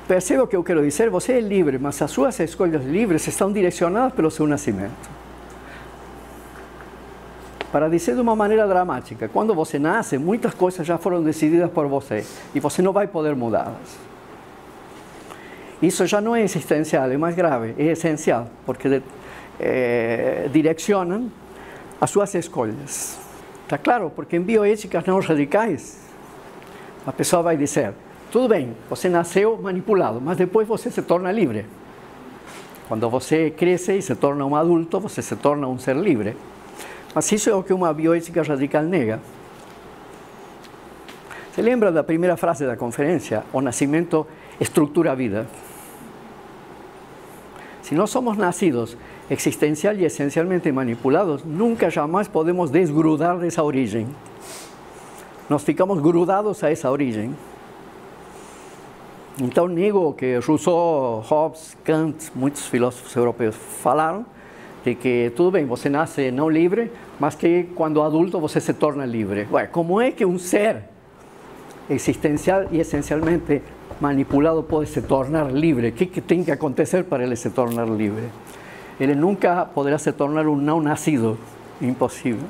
Perceba o que eu quero dizer? Você é livre, mas as suas escolhas livres estão direcionadas pelo seu nascimento. Para dizer de uma maneira dramática, quando você nasce, muitas coisas já foram decididas por você e você não vai poder mudá-las. Isso já não é existencial, é mais grave, é essencial, porque é, direcionam as suas escolhas. Está claro? Porque em bioéticas não radicais, a pessoa vai dizer: tudo bem, você nasceu manipulado, mas depois você se torna livre. Quando você cresce e se torna um adulto, você se torna um ser livre. Isso é o que uma bioética radical nega. Se lembra da primeira frase da conferência? O nascimento estrutura a vida. Si no somos nacidos existencial y esencialmente manipulados, nunca jamás podemos desgrudar de esa origen. Nos ficamos grudados a esa origen. Então, nego que Rousseau, Hobbes, Kant, muitos filósofos europeus falaram de que tudo bem, você nasce não livre, mas que quando adulto você se torna livre. Ué, como é que um ser existencial e essencialmente manipulado pode se tornar livre. O que, que tem que acontecer para ele se tornar livre? Ele nunca poderá se tornar um não nascido. Impossível.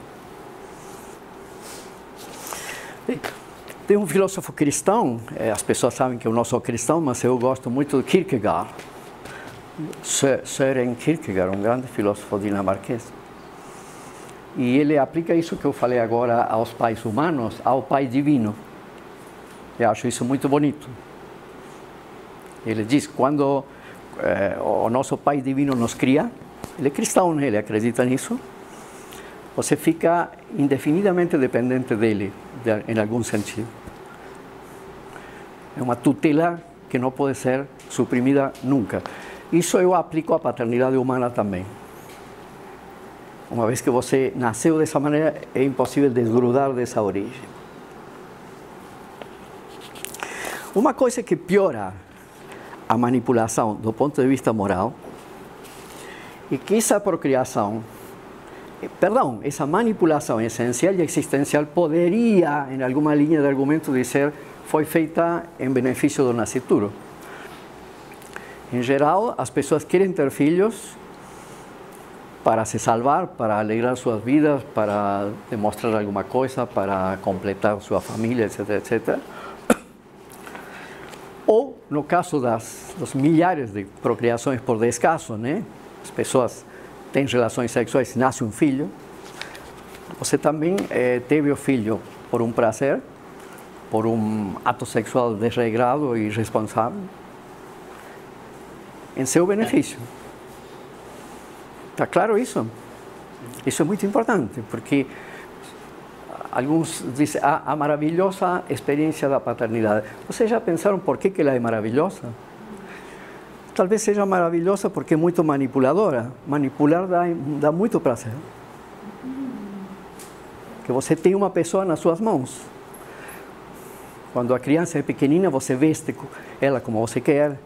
Tem um filósofo cristão, eh, as pessoas sabem que eu não sou cristão, mas eu gosto muito de Kierkegaard. Søren Kierkegaard, um grande filósofo dinamarquês. E ele aplica isso que eu falei agora aos pais humanos, ao pai divino. Eu acho isso muito bonito. Ele diz: quando eh, o nosso Pai Divino nos cria, ele é cristão, ele acredita nisso, você fica indefinidamente dependente dele, de, em algum sentido. É uma tutela que não pode ser suprimida nunca. Isso eu aplico à paternidade humana também. Uma vez que você nasceu dessa maneira, é impossível desgrudar dessa origem. Uma coisa que piora a manipulação do ponto de vista moral e que essa procriação, eh, perdão, essa manipulação essencial e existencial poderia, em alguma linha de argumento, dizer foi feita em benefício do nascituro. Em geral, as pessoas querem ter filhos para se salvar, para alegrar suas vidas, para demonstrar alguma coisa, para completar sua família, etc, etc. Ou, no caso das, milhares de procriações por descaso, né? as pessoas têm relações sexuais nasce um filho, você também eh, teve o filho por um prazer, por um ato sexual desregrado e irresponsável, em seu benefício. Está claro isso? Isso é muito importante, porque alguns dizem a, a maravilhosa experiência da paternidade. Vocês já pensaram por que, que ela é maravilhosa? Talvez seja maravilhosa porque é muito manipuladora. Manipular dá, dá muito prazer. Que você tem uma pessoa nas suas mãos. Quando a criança é pequenina, você veste ela como você quer,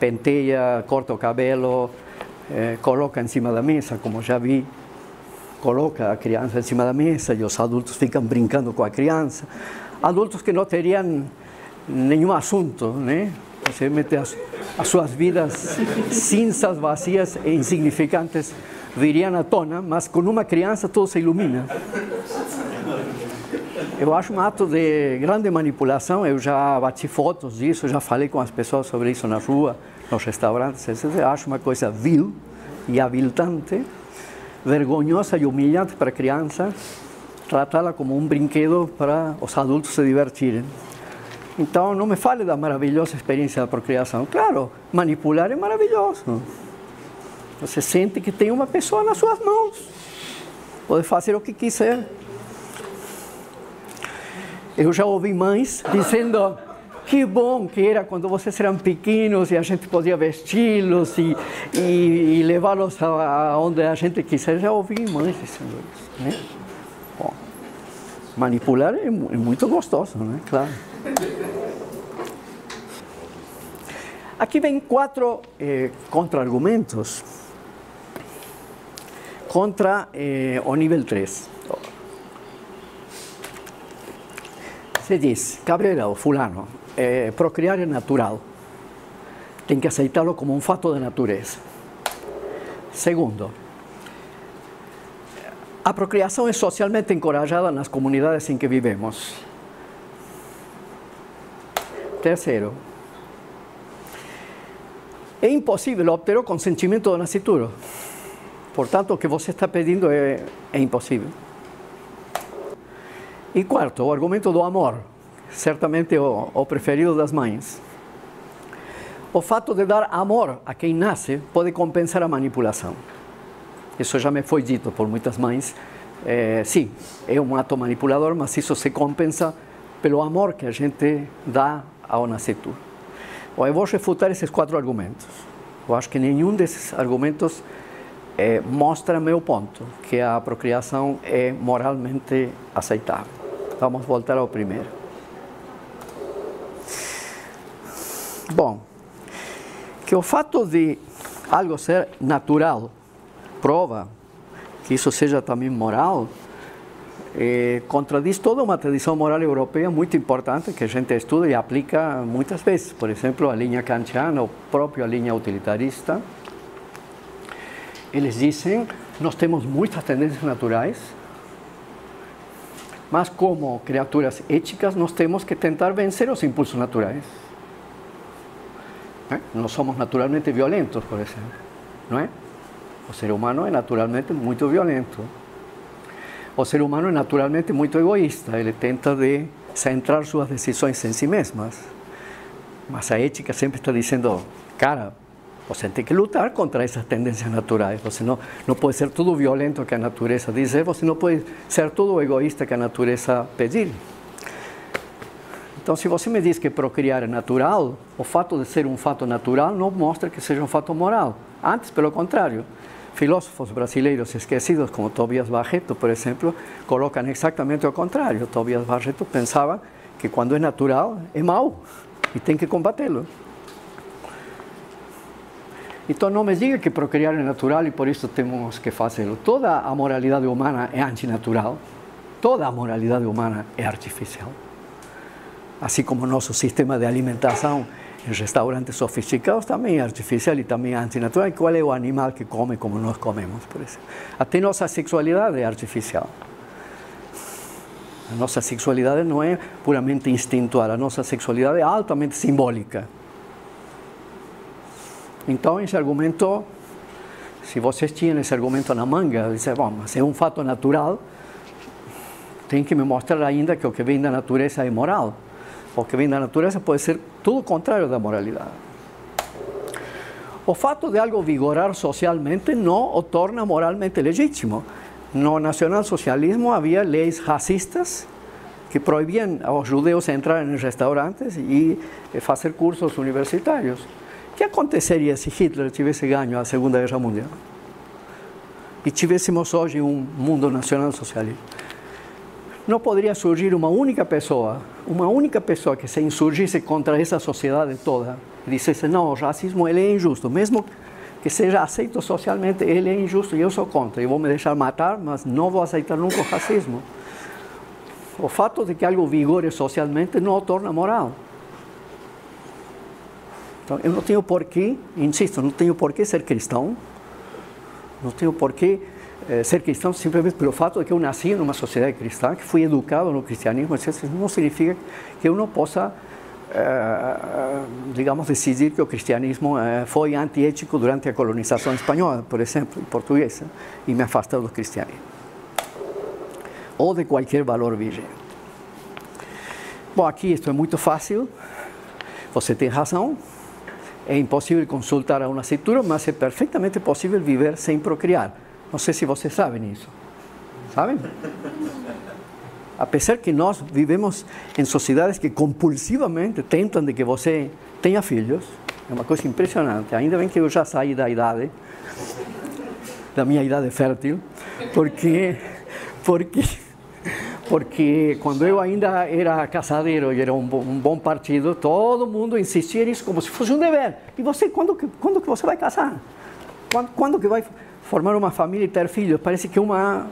penteia, corta o cabelo, eh, coloca em cima da mesa, como já vi coloca a criança em cima da mesa e os adultos ficam brincando com a criança. Adultos que não teriam nenhum assunto, né? possivelmente as, as suas vidas cinzas, vazias e insignificantes viriam à tona, mas com uma criança tudo se ilumina. Eu acho um ato de grande manipulação. Eu já bati fotos disso, já falei com as pessoas sobre isso na rua, nos restaurantes. Eu acho uma coisa vil e aviltante, vergonhosa e humilhante para a criança, tratá-la como um brinquedo para os adultos se divertirem. Então, não me fale da maravilhosa experiência da procriação. Claro, manipular é maravilhoso. Você sente que tem uma pessoa nas suas mãos. Pode fazer o que quiser. Eu já ouvi mães dizendo que bom que era quando vocês eram pequenos e a gente podia vesti-los e, e, e levá-los aonde a gente quiser. Já ouvi mães dizendo isso. Né? Bom, manipular é, é muito gostoso, né? Claro. Aqui vem quatro eh, contra-argumentos contra eh, o nível 3. Se diz, Cabrera ou fulano, eh, procriar é natural. Tem que aceitá-lo como um fato da natureza. Segundo, a procriação é socialmente encorajada nas comunidades em que vivemos. Terceiro, é impossível obter o consentimento do nascituro. Portanto, o que você está pedindo é, é impossível. E quarto, o argumento do amor, certamente o, o preferido das mães. O fato de dar amor a quem nasce pode compensar a manipulação. Isso já me foi dito por muitas mães. É, sim, é um ato manipulador, mas isso se compensa pelo amor que a gente dá ao. Bom, eu vou refutar esses quatro argumentos. Eu acho que nenhum desses argumentos é, mostra meu ponto, que a procriação é moralmente aceitável. Vamos voltar ao primeiro. Bom, que o fato de algo ser natural prova que isso seja também moral, eh, contradiz toda uma tradição moral europeia muito importante que a gente estuda e aplica muitas vezes. Por exemplo, a linha kantiana, ou próprio a linha utilitarista. Eles dizem, nós temos muitas tendências naturais, mas como criaturas éticas, nós temos que tentar vencer os impulsos naturais. ¿Eh? Nós somos naturalmente violentos, por exemplo, não é? O ser humano é naturalmente muito violento. O ser humano é naturalmente muito egoísta, ele tenta centrar suas decisões em si mesmas. Mas a ética sempre está dizendo, cara, você tem que lutar contra essas tendências naturais. Você não, não pode ser tudo violento que a natureza dizer, você não pode ser tudo egoísta que a natureza pedir. Então, se você me diz que procriar é natural, o fato de ser um fato natural não mostra que seja um fato moral. Antes, pelo contrário, filósofos brasileiros esquecidos, como Tobias Barreto, por exemplo, colocam exatamente o contrário. Tobias Barreto pensava que quando é natural é mau e tem que combatê-lo. Então não me diga que procriar é natural e por isso temos que fazê-lo. Toda a moralidade humana é antinatural, toda a moralidade humana é artificial. Assim como nosso sistema de alimentação em restaurantes sofisticados também é artificial e também é antinatural. E qual é o animal que come como nós comemos, por exemplo? Até nossa sexualidade é artificial. A nossa sexualidade não é puramente instintual, a nossa sexualidade é altamente simbólica. Então, esse argumento, se vocês tinham esse argumento na manga, dizem, bom, mas é fato natural, tem que me mostrar ainda que o que vem da natureza é moral. O que vem da natureza pode ser tudo o contrário da moralidade. O fato de algo vigorar socialmente não o torna moralmente legítimo. No nacionalsocialismo havia leis racistas que proibiam aos judeus entrar em restaurantes e fazer cursos universitários. Que aconteceria se Hitler tivesse ganho a Segunda Guerra Mundial? E tivéssemos hoje um mundo nacional-socialista? não poderia surgir uma única pessoa, uma única pessoa que se insurgisse contra essa sociedade toda e dissesse: não, o racismo ele é injusto, mesmo que seja aceito socialmente, ele é injusto e eu sou contra. Eu vou me deixar matar, mas não vou aceitar nunca o racismo. O fato de que algo vigore socialmente não o torna moral. Então, eu não tenho porquê, insisto, não tenho porquê ser cristão, não tenho porquê eh, ser cristão simplesmente pelo fato de que eu nasci numa sociedade cristã, que fui educado no cristianismo, etc. Não significa que eu não possa, eh, digamos, decidir que o cristianismo eh, foi antiético durante a colonização espanhola, por exemplo, portuguesa, e me afastar do cristianismo. Ou de qualquer valor vigente. Bom, aqui isto é muito fácil, você tem razão, é impossível consultar a uma cintura, mas é perfeitamente possível viver sem procriar. Não sei se vocês sabem isso. Sabem? Apesar que nós vivemos em sociedades que compulsivamente tentam de que você tenha filhos, é uma coisa impressionante. Ainda bem que eu já saí da idade, da minha idade fértil, porque, porque porque quando eu ainda era casadeiro e era um, um bom partido, todo mundo insistia nisso como se fosse um dever. E você, quando que, quando que você vai casar? Quando, quando que vai formar uma família e ter filhos? Parece que uma,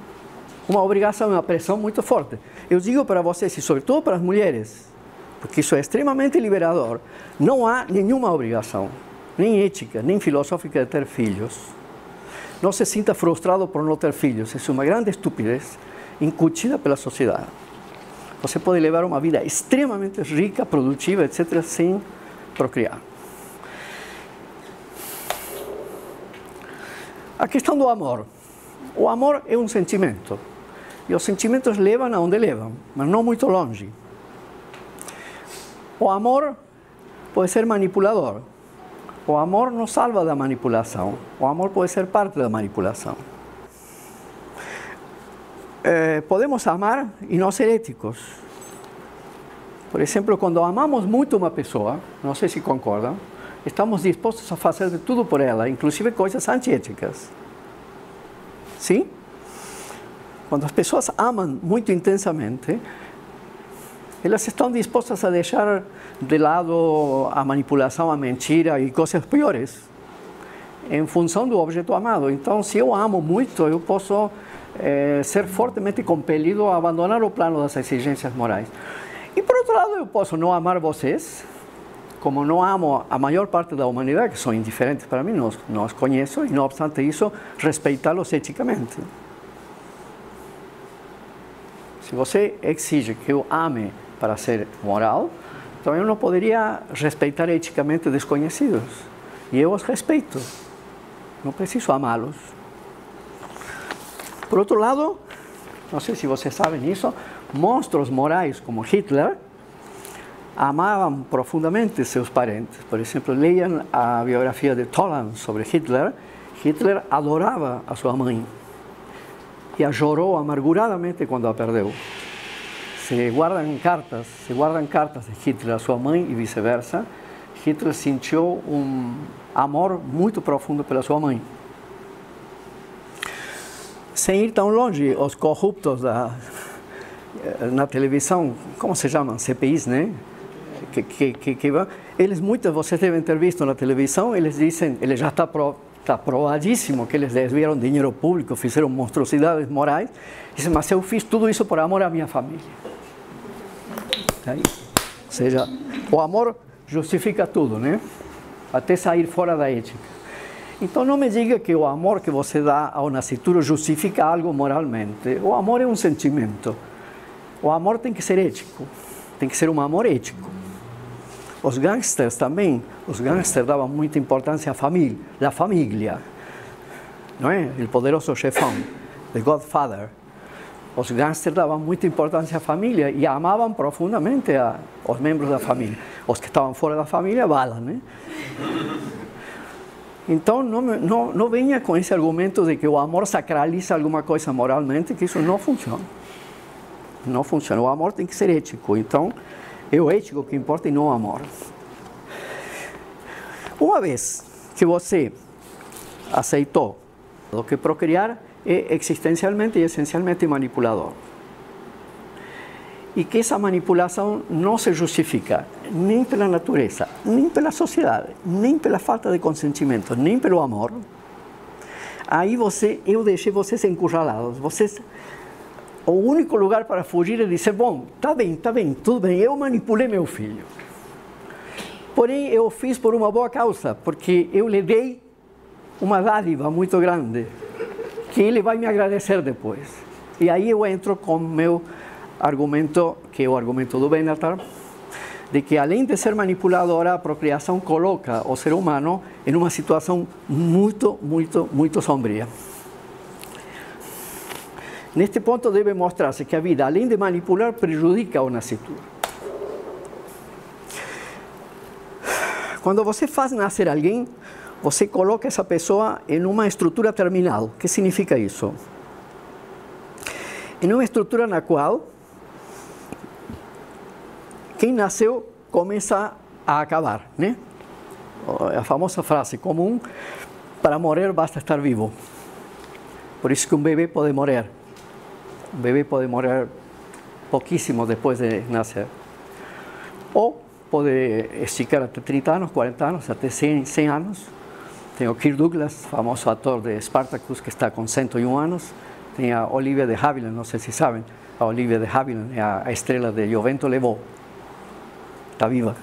uma obrigação, uma pressão muito forte. Eu digo para vocês, e sobretudo para as mulheres, porque isso é extremamente liberador, não há nenhuma obrigação, nem ética, nem filosófica de ter filhos. Não se sinta frustrado por não ter filhos, isso é uma grande estupidez incutida pela sociedade. Você pode levar uma vida extremamente rica, produtiva, etc., sem procriar. A questão do amor. O amor é um sentimento. E os sentimentos levam aonde levam, mas não muito longe. O amor pode ser manipulador. O amor não salva da manipulação. O amor pode ser parte da manipulação eh, podemos amar e não ser éticos. Por exemplo, quando amamos muito uma pessoa, não sei se concordam, estamos dispostos a fazer de tudo por ela, inclusive coisas antiéticas. Sim? Quando as pessoas amam muito intensamente, elas estão dispostas a deixar de lado a manipulação, a mentira e coisas piores, em função do objeto amado. Então, se eu amo muito, eu posso é, ser fortemente compelido a abandonar o plano das exigências morais. E por outro lado, eu posso não amar vocês, como não amo a maior parte da humanidade, que são indiferentes para mim, não, não os conheço, e não obstante isso, respeitá-los eticamente. Se você exige que eu ame para ser moral, então eu não poderia respeitar eticamente desconhecidos. E eu os respeito. Não preciso amá-los. Por outro lado, não sei se vocês sabem isso, monstros morais como Hitler amavam profundamente seus parentes. Por exemplo, leiam a biografia de Toland sobre Hitler. Hitler adorava a sua mãe e a amarguradamente quando a perdeu. Se guardam cartas, se guardam cartas de Hitler a sua mãe e vice-versa. Hitler sentiu um amor muito profundo pela sua mãe sem ir tão longe, os corruptos da, na televisão, como se chamam? CPIs, né? Que, que, que, que, eles, muitos, vocês devem ter visto na televisão, eles dizem, ele já está pro, tá provadíssimo que eles desviaram dinheiro público, fizeram monstruosidades morais, dizem, mas eu fiz tudo isso por amor à minha família. Aí, ou seja, o amor justifica tudo, né? Até sair fora da ética. Então não me diga que o amor que você dá ao nascituro justifica algo moralmente. O amor é um sentimento. O amor tem que ser ético. Tem que ser um amor ético. Os gangsters também, os gangsters davam muita importância à família, à família. Não é? O poderoso chefão, The Godfather. Os gangsters davam muita importância à família e amavam profundamente a, os membros da família. Os que estavam fora da família, bala, né? Então, não, não, não venha com esse argumento de que o amor sacraliza alguma coisa moralmente, que isso não funciona. Não funciona. O amor tem que ser ético. Então, é o ético que importa e não o amor. Uma vez que você aceitou o que procriar é existencialmente e essencialmente manipulador e que essa manipulação não se justifica nem pela natureza, nem pela sociedade, nem pela falta de consentimento, nem pelo amor, aí você, eu deixei vocês encurralados. Vocês, o único lugar para fugir é dizer, bom, tá bem, tá bem, tudo bem, eu manipulei meu filho. Porém, eu fiz por uma boa causa, porque eu lhe dei uma dádiva muito grande, que ele vai me agradecer depois. E aí eu entro com meu argumento, que o argumento do Benatar, de que além de ser manipuladora, a procriação coloca o ser humano em uma situação muito, muito, muito sombria. Neste ponto deve mostrar-se que a vida, além de manipular, prejudica o nascituro. Quando você faz nascer alguém, você coloca essa pessoa em uma estrutura terminal. O que significa isso? Em uma estrutura na qual quem nasceu começa a acabar, né? A famosa frase comum: para morrer basta estar vivo. Por isso que um bebê pode morrer. Um bebê pode morrer pouquíssimo depois de nascer. Ou pode esticar até 30 anos, 40 anos, até 100, 100 anos. Tem Kirk Douglas, famoso ator de Spartacus, que está com 101 anos. Tem a Olivia de Havilland, não sei se sabem. A Olivia de Havilland é a estrela de O Vento Levou está viva.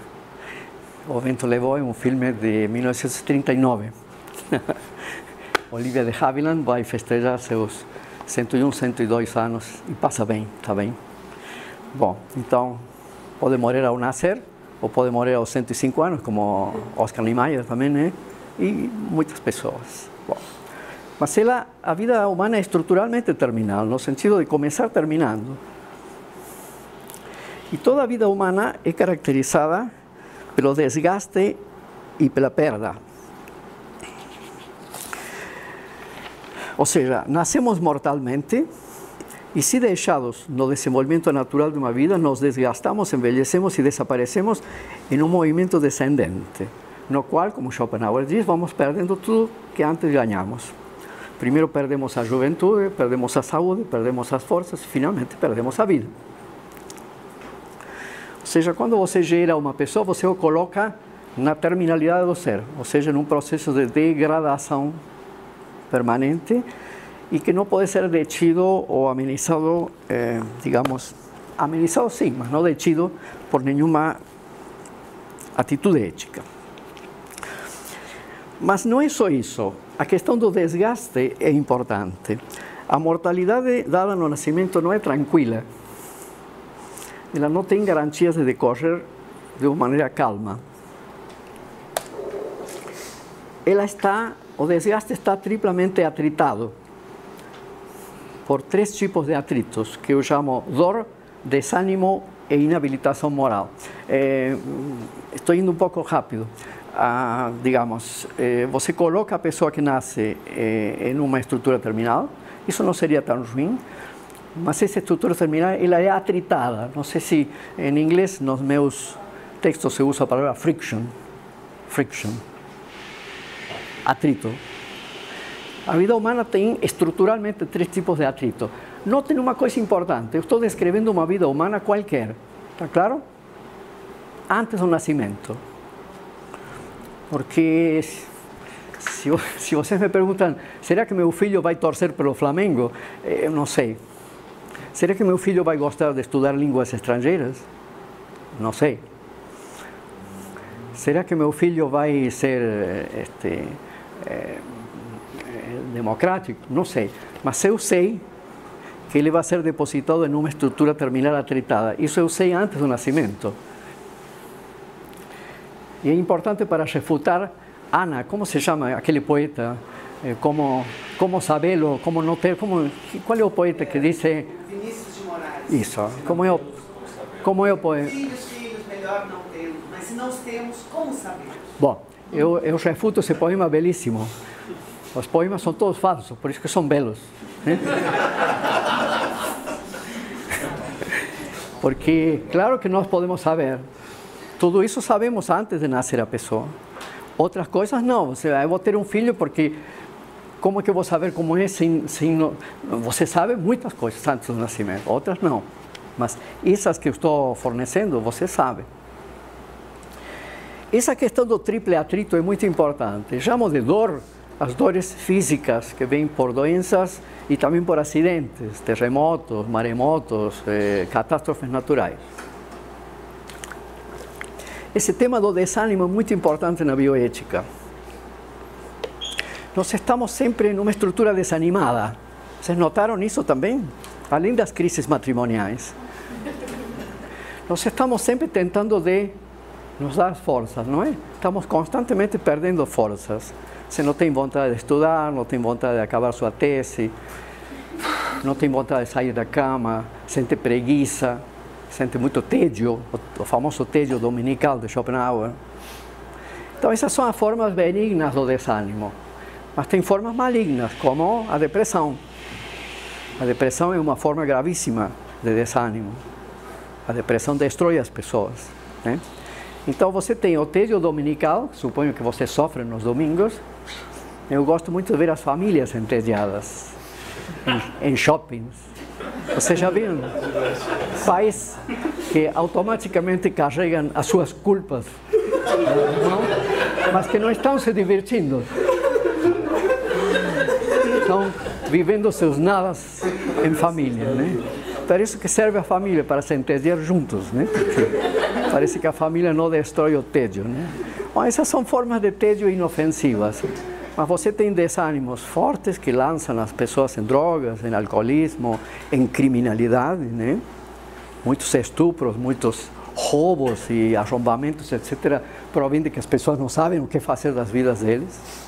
O Vento Levou é um filme de 1939. Olivia de Havilland vai festejar seus 101, 102 anos e passa bem, está bem. Bom, então pode morrer ao nascer ou pode morrer aos 105 anos, como Oscar Niemeyer também, né? E muitas pessoas. Bom, mas ela, a vida humana é estruturalmente terminal, no sentido de começar terminando. E toda a vida humana é caracterizada pelo desgaste e pela perda. Ou seja, nascemos mortalmente e se deixados no desenvolvimento natural de uma vida, nos desgastamos, envelhecemos e desaparecemos em um movimento descendente, no qual, como Schopenhauer diz, vamos perdendo tudo que antes ganhamos. Primeiro perdemos a juventude, perdemos a saúde, perdemos as forças e finalmente perdemos a vida. Ou seja, quando você gera uma pessoa, você o coloca na terminalidade do ser, ou seja, num processo de degradação permanente e que não pode ser detido ou amenizado, eh, digamos, amenizado sim, mas não detido por nenhuma atitude ética. Mas não é só isso. A questão do desgaste é importante. A mortalidade dada no nascimento não é tranquila ela não tem garantias de decorrer de uma maneira calma. Ela está, o desgaste está triplamente atritado por três tipos de atritos que eu chamo dor, desânimo e inabilitação moral. É, estou indo um pouco rápido. Ah, digamos, eh, você coloca a pessoa que nasce eh, em uma estrutura terminal, isso não seria tão ruim, mas essa estrutura terminal ela é atritada. Não sei se em inglês nos meus textos se usa a palavra friction. Friction. Atrito. A vida humana tem estruturalmente três tipos de atrito. Notem uma coisa importante: eu estou descrevendo uma vida humana qualquer. Está claro? Antes do nascimento. Porque se, se vocês me perguntam, será que meu filho vai torcer pelo Flamengo? Eu não sei. Será que meu filho vai gostar de estudar línguas estrangeiras? Não sei. Será que meu filho vai ser este, é, democrático? Não sei. Mas eu sei que ele vai ser depositado em uma estrutura terminal atritada. Isso eu sei antes do nascimento. E é importante para refutar Ana, como se chama aquele poeta? Como, como sabê-lo, como não ter, como, qual é o poeta que diz isso. Como eu, como eu ponho. Filhos, filhos, melhor não temos. Mas se não temos, como saber? Bom, eu, eu refuto esse poema belíssimo. Os poemas são todos falsos, por isso que são belos. Né? Porque, claro que nós podemos saber. Tudo isso sabemos antes de nascer a pessoa. Outras coisas não. Você, eu vou ter um filho porque como é que eu vou saber como é sem, sem você sabe muitas coisas antes do nascimento, outras não. Mas essas que eu estou fornecendo, você sabe. Essa questão do triple atrito é muito importante. Chamo de dor as dores físicas que vêm por doenças e também por acidentes, terremotos, maremotos, eh, catástrofes naturais. esse tema do desânimo é muito importante na bioética. Nós estamos sempre numa estrutura desanimada. Vocês notaram isso também? Além das crises matrimoniais. Nós estamos sempre tentando de nos dar forças, não é? Estamos constantemente perdendo forças. Você não tem vontade de estudar, não tem vontade de acabar sua tese, não tem vontade de sair da cama, sente preguiça, sente muito tédio, o famoso tédio dominical de Schopenhauer. Então, essas são as formas benignas do desânimo. Mas tem formas malignas, como a depressão. A depressão é uma forma gravíssima de desânimo. A depressão destrói as pessoas. Né? Então você tem o tédio dominical, suponho que você sofre nos domingos. Eu gosto muito de ver as famílias entediadas em, em shoppings. Vocês já viram? Pais que automaticamente carregam as suas culpas, não? mas que não estão se divertindo. Estão vivendo seus nadas em família, né? Para isso que serve a família, para se entender juntos, né? Porque parece que a família não destrói o tédio, né? Bom, essas são formas de tédio inofensivas. Mas você tem desânimos fortes que lançam as pessoas em drogas, em alcoolismo, em criminalidade, né? Muitos estupros, muitos roubos e arrombamentos, etc., provém de que as pessoas não sabem o que fazer das vidas deles.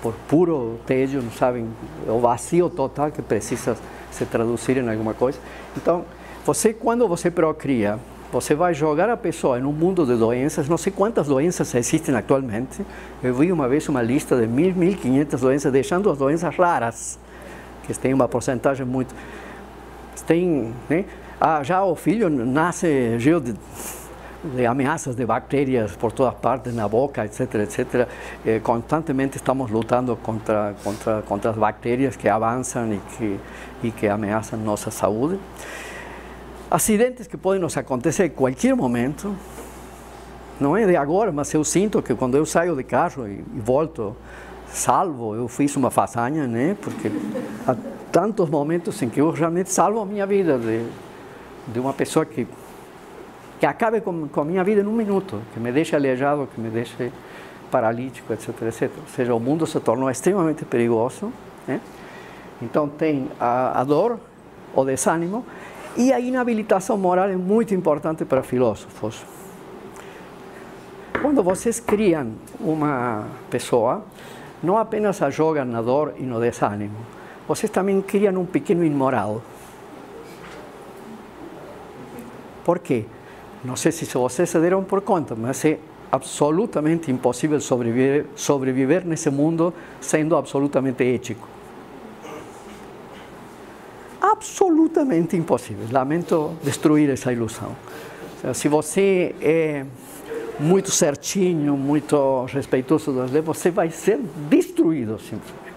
Por puro tédio, não sabem o vazio total que precisa se traduzir em alguma coisa. Então, você, quando você procria, você vai jogar a pessoa em um mundo de doenças, não sei quantas doenças existem atualmente. Eu vi uma vez uma lista de 1.000, 1.500 doenças, deixando as doenças raras, que têm uma porcentagem muito. Tem, né? ah, já o filho nasce cheio de, de, ameaças de bactérias por todas partes, na boca, etc, etc. Eh, constantemente estamos lutando contra, contra, contra as bactérias que avançam e que, e que ameaçam nossa saúde. Acidentes que podem nos acontecer em qualquer momento, não é de agora, mas eu sinto que quando eu saio de carro e, e volto salvo, eu fiz uma façanha, né? Porque há tantos momentos em que eu realmente salvo a minha vida de, de uma pessoa que que acabe com, com a minha vida em um minuto, que me deixe aleijado, que me deixe paralítico, etc, etc. Ou seja, o mundo se tornou extremamente perigoso. Né? Então tem a, a dor, o desânimo, e a inabilitação moral é muito importante para filósofos. Quando vocês criam uma pessoa, não apenas a jogam na dor e no desânimo, vocês também criam um pequeno imoral. Por quê? Não sei se vocês se deram por conta, mas é absolutamente impossível sobreviver, nesse mundo sendo absolutamente ético absolutamente impossível. Lamento destruir essa ilusão. Se você é muito certinho, muito respeitoso das leis, você vai ser destruído simplesmente.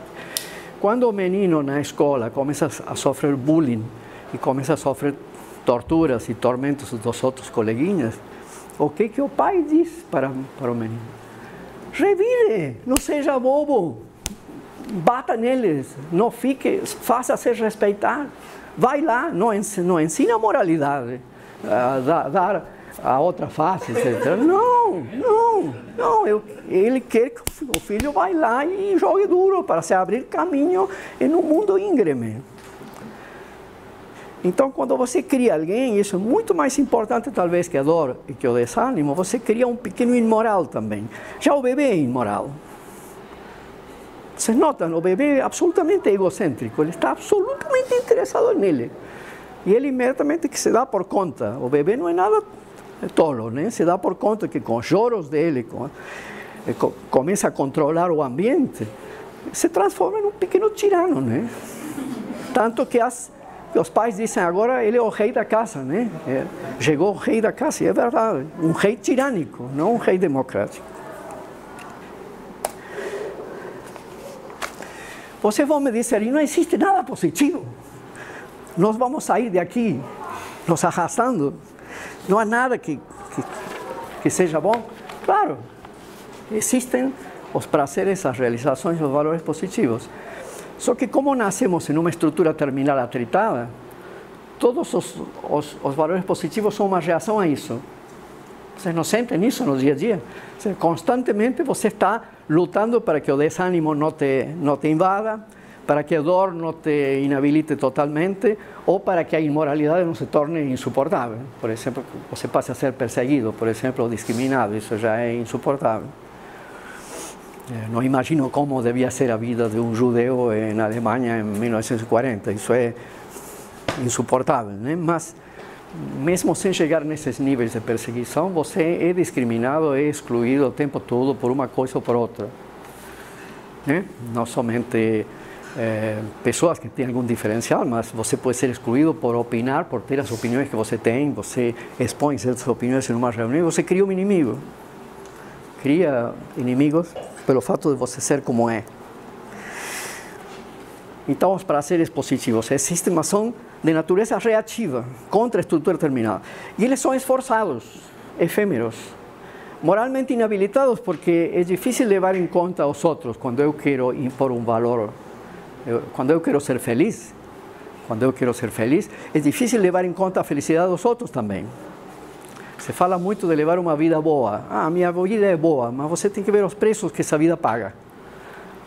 Quando o menino na escola começa a sofrer bullying e começa a sofrer torturas e tormentos dos outros coleguinhas, o que que o pai diz para, para o menino? Revire, não seja bobo, bata neles, não fique, faça ser respeitar. Vai lá, não ensina, não ensina moralidade, a dar a outra face, etc. Não, não, não. Eu, ele quer que o filho vá lá e jogue duro para se abrir caminho em um mundo íngreme. Então, quando você cria alguém, isso é muito mais importante talvez que a dor e que o desânimo, você cria um pequeno imoral também. Já o bebê é imoral. Vocês notam, o bebê é absolutamente egocêntrico, ele está absolutamente interessado nele. E ele imediatamente que se dá por conta, o bebê não é nada tolo, né? se dá por conta que com choros dele, com, eh, começa a controlar o ambiente, se transforma em um pequeno tirano. Né? Tanto que, as, os pais dizem agora ele é o rei da casa, né? É, chegou o rei da casa, e é verdade, um rei tirânico, não um rei democrático. Vocês vão me dizer, não existe nada positivo. Nós vamos sair de aqui nos arrastando. Não há nada que, que, que seja bom. Claro, existem os prazeres, as realizações, os valores positivos. Só que como nascemos em uma estrutura terminal atritada, todos os, os, os valores positivos são uma reação a isso. Vocês não sentem isso no dia a dia? Constantemente você está lutando para que o desânimo não te, não te invada, para que a dor não te inabilite totalmente ou para que a imoralidade não se torne insuportável. Por exemplo, você passe a ser perseguido, por exemplo, ou discriminado, isso já é insuportável. Eh, não imagino como devia ser a vida de um judeu na Alemanha em 1940, isso é insuportável, né? mas mesmo sem chegar nesses níveis de perseguição, você é discriminado, é excluído o tempo todo por uma coisa ou por outra. Né? Não somente é, pessoas que têm algum diferencial, mas você pode ser excluído por opinar, por ter as opiniões que você tem, você expõe certas opiniões em uma reunião você cria um inimigo. Cria inimigos pelo fato de você ser como é. Então, os prazeres positivos, esses sistemas são de natureza reativa contra a estrutura terminal. E eles são esforçados, efêmeros, moralmente inabilitados, porque é difícil levar em conta os outros quando eu quero impor um valor, quando eu quero ser feliz. Quando eu quero ser feliz, é difícil levar em conta a felicidade dos outros também. Se fala muito de levar uma vida boa. Ah, minha vida é boa, mas você tem que ver os preços que essa vida paga.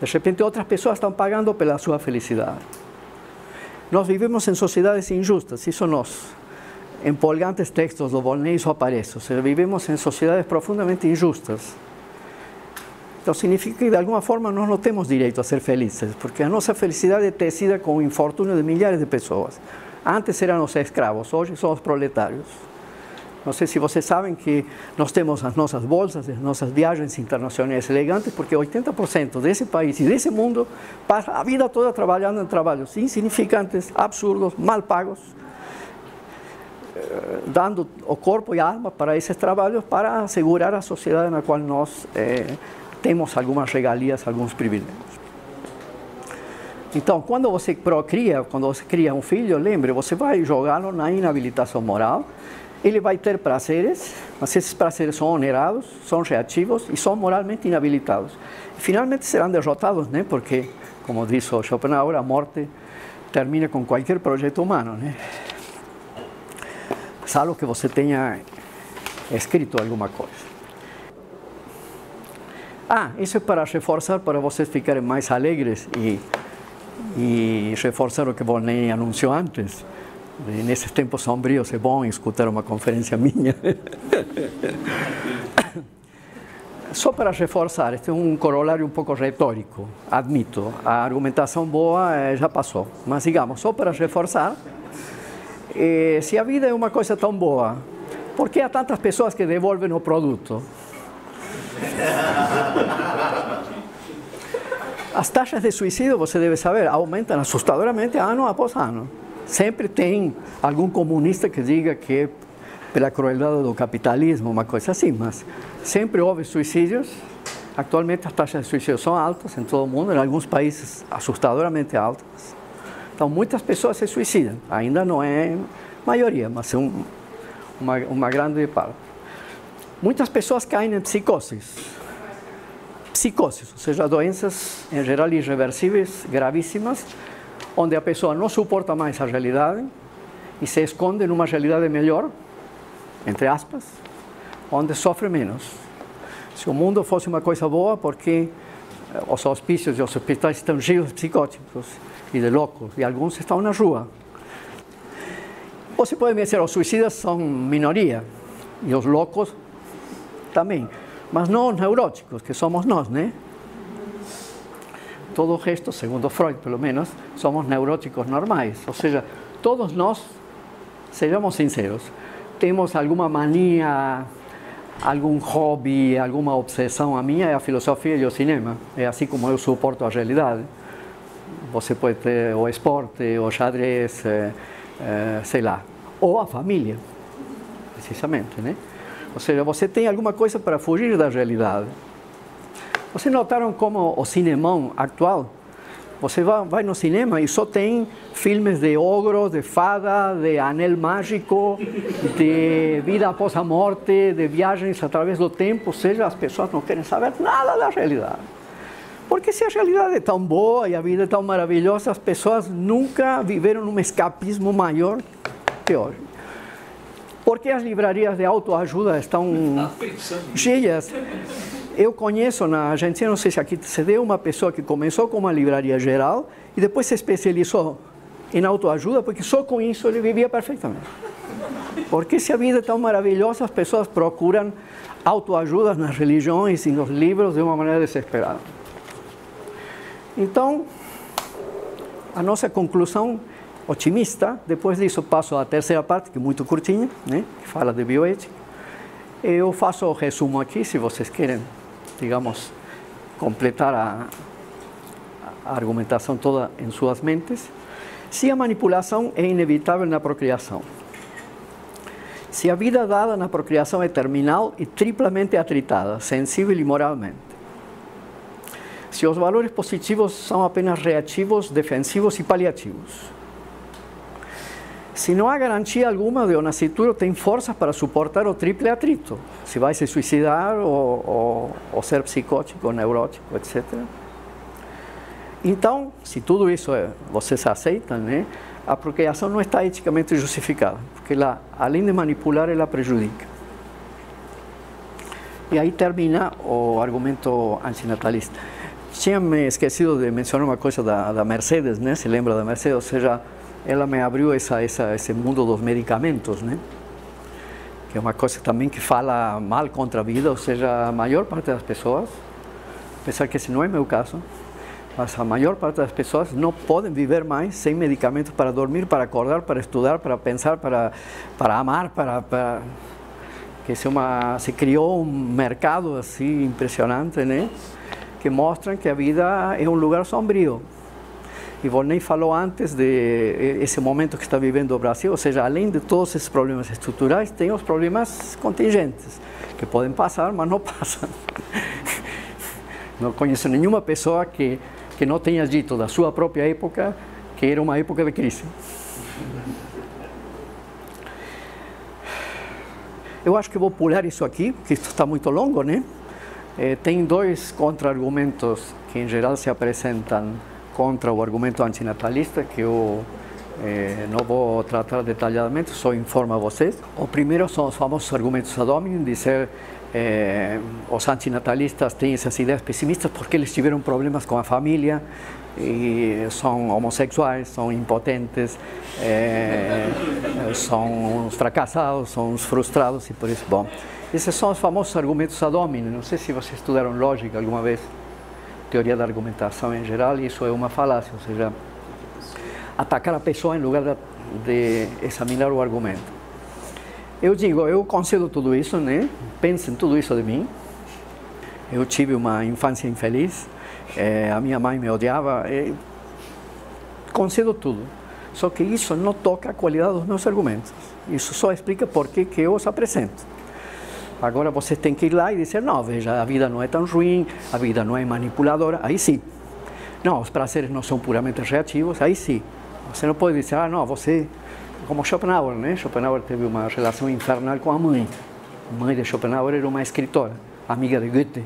De repente, outras pessoas estão pagando pela sua felicidade. Nós vivemos em sociedades injustas, isso nos empolgantes textos do Volney isso aparece. Ou seja, vivemos em sociedades profundamente injustas. Então significa que de alguma forma nós não temos direito a ser felizes, porque a nossa felicidade é tecida com o infortúnio de milhares de pessoas. Antes eram os escravos, hoje são os proletários. Não sei se vocês sabem que nós temos as nossas bolsas, as nossas viagens internacionais elegantes, porque 80% desse país e desse mundo passa a vida toda trabalhando em trabalhos insignificantes, absurdos, mal pagos, eh, dando o corpo e a alma para esses trabalhos para assegurar a sociedade na qual nós eh, temos algumas regalias, alguns privilégios. Então, quando você procria, quando você cria um filho, lembre, você vai jogá-lo na inabilitação moral, ele vai ter prazeres, mas esses prazeres são onerados, são reativos e são moralmente inabilitados. Finalmente serão derrotados, né? porque, como diz o Schopenhauer, a morte termina com qualquer projeto humano. Né? Salvo que você tenha escrito alguma coisa. Ah, isso é para reforçar, para vocês ficarem mais alegres e, e reforçar o que Volney anunciou antes nesses tempos sombrios é bom escutar uma conferência minha. Só para reforçar, este é um corolário um pouco retórico, admito. A argumentação boa eh, já passou. Mas, digamos, só para reforçar, eh, se a vida é uma coisa tão boa, por que há tantas pessoas que devolvem o produto? As taxas de suicídio, você deve saber, aumentam assustadoramente ano após ano. Sempre tem algum comunista que diga que é pela crueldade do capitalismo, uma coisa assim, mas sempre houve suicídios. Atualmente as taxas de suicídio são altas em todo o mundo, em alguns países assustadoramente altas. Então muitas pessoas se suicidam. Ainda não é maioria, mas é um, uma, uma grande parte. Muitas pessoas caem em psicoses. Psicoses, ou seja, doenças em geral irreversíveis, gravíssimas, onde a pessoa não suporta mais a realidade e se esconde numa realidade melhor, entre aspas, onde sofre menos. Se o mundo fosse uma coisa boa, porque eh, os hospícios e os hospitais estão cheios de psicóticos e de loucos, e alguns estão na rua. Você pode me dizer, os suicidas são minoria, e os loucos também, mas não os neuróticos, que somos nós, né? Todo o resto, segundo Freud pelo menos, somos neuróticos normais. Ou seja, todos nós, sejamos sinceros, temos alguma mania, algum hobby, alguma obsessão. A minha é a filosofia e o cinema. É assim como eu suporto a realidade. Você pode ter o esporte, o xadrez, é, é, sei lá. Ou a família, precisamente, né? Ou seja, você tem alguma coisa para fugir da realidade. Vocês notaram como o cinemão atual? Você vai, no cinema e só tem filmes de ogros, de fada, de anel mágico, de vida após a morte, de viagens através do tempo, ou seja, as pessoas não querem saber nada da realidade. Porque se a realidade é tão boa e a vida é tão maravilhosa, as pessoas nunca viveram um escapismo maior que hoje. Por que as livrarias de autoajuda estão cheias? Eu conheço na Argentina, não sei se aqui se deu, uma pessoa que começou com uma livraria geral e depois se especializou em autoajuda, porque só com isso ele vivia perfeitamente. Porque se a vida é tão maravilhosa, as pessoas procuram autoajuda nas religiões e nos livros de uma maneira desesperada. Então, a nossa conclusão otimista, depois disso passo à terceira parte, que é muito curtinha, né, que fala de bioética. Eu faço o resumo aqui, se vocês querem, digamos, completar a, a argumentação toda em suas mentes. Se a manipulação é inevitável na procriação, se a vida dada na procriação é terminal e triplamente atritada, sensível e moralmente, se os valores positivos são apenas reativos, defensivos e paliativos, se não há garantia alguma de o nascituro tem forças para suportar o triple atrito, se vai se suicidar ou, ou, ou ser psicótico, neurótico, etc. Então, se tudo isso é, vocês aceitam, né, a procriação não está eticamente justificada, porque ela, além de manipular, ela prejudica. E aí termina o argumento antinatalista. Tinha me esquecido de mencionar uma coisa da, da Mercedes, né? Se lembra da Mercedes? Ou seja, ela me abriu essa, essa, esse mundo dos medicamentos? Que é uma coisa também que fala mal contra a vida, ou seja, a maior parte das pessoas, apesar que esse não é meu caso, mas a maior parte das pessoas não podem viver mais sem medicamentos para dormir, para acordar, para estudar, para pensar, para, amar, para, que se, uma, se criou um mercado assim impressionante? Que mostram que a vida é um lugar sombrio. E Volney falou antes de esse momento que está vivendo o Brasil, ou seja, além de todos esses problemas estruturais, tem os problemas contingentes, que podem passar, mas não passam. Não conheço nenhuma pessoa que que não tenha dito da sua própria época que era uma época de crise. Eu acho que vou pular isso aqui, porque isso está muito longo, né? Eh, tem dois contra-argumentos que, em geral, se apresentam contra o argumento antinatalista, que eu eh, não vou tratar detalhadamente, só informo a vocês. O primeiro são os famosos argumentos ad hominem, dizer eh, os antinatalistas têm essas ideias pessimistas porque eles tiveram problemas com a família e são homossexuais, são impotentes, eh, são uns fracassados, são uns frustrados e por isso, bom. Esses são os famosos argumentos ad hominem. Não sei se vocês estudaram lógica alguma vez, teoria da argumentação em geral, isso é uma falácia, ou seja, atacar a pessoa em lugar de, examinar o argumento. Eu digo, eu concedo tudo isso, né? Pensem tudo isso de mim. Eu tive uma infância infeliz, é, a minha mãe me odiava, é, concedo tudo. Só que isso não toca a qualidade dos meus argumentos. Isso só explica por que eu os apresento. Agora você tem que ir lá e dizer, não, veja, a vida não é tão ruim, a vida não é manipuladora, aí sim. Não, os prazeres não são puramente reativos, aí sim. Você não pode dizer, ah, não, você como Schopenhauer, né? Schopenhauer teve uma relação infernal com a mãe. A mãe de Schopenhauer era uma escritora, amiga de Goethe,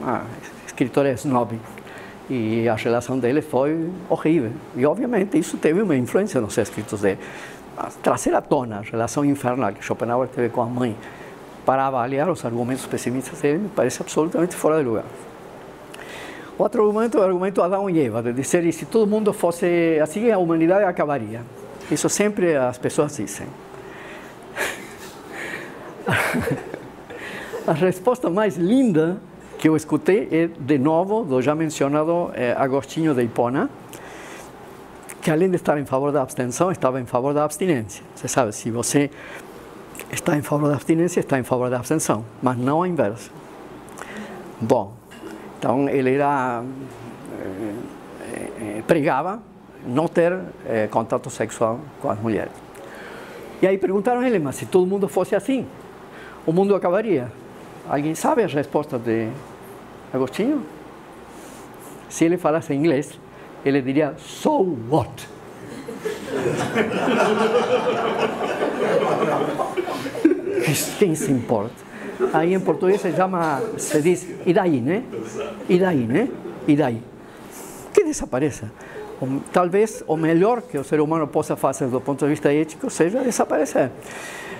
uma escritora snob. E a relação dele foi horrível. E, obviamente, isso teve uma influência nos escritos dele. Trazer à tona a relação infernal que Schopenhauer teve com a mãe para avaliar os argumentos pessimistas dele me parece absolutamente fora de lugar. Outro argumento é o argumento Adão e Eva, de dizer que se todo mundo fosse assim, a humanidade acabaria. Isso sempre as pessoas dizem. A resposta mais linda que eu escutei é, de novo, do já mencionado eh, Agostinho de Hipona, que além de estar em favor da abstenção, estava em favor da abstinência. Você sabe, se você está em favor da abstinência, está em favor da abstenção, mas não a inversa. Bom, então ele era, eh, eh, pregava não ter eh, contato sexual com as mulheres. E aí perguntaram a ele, mas se todo mundo fosse assim, o mundo acabaria. Alguém sabe a resposta de Agostinho? Se ele falasse inglês, ele diria, so what? Quem se importa? Aí em português se chama, se diz, e daí, daí? Que desapareça talvez o melhor que o ser humano possa fazer do ponto de vista ético seja desaparecer.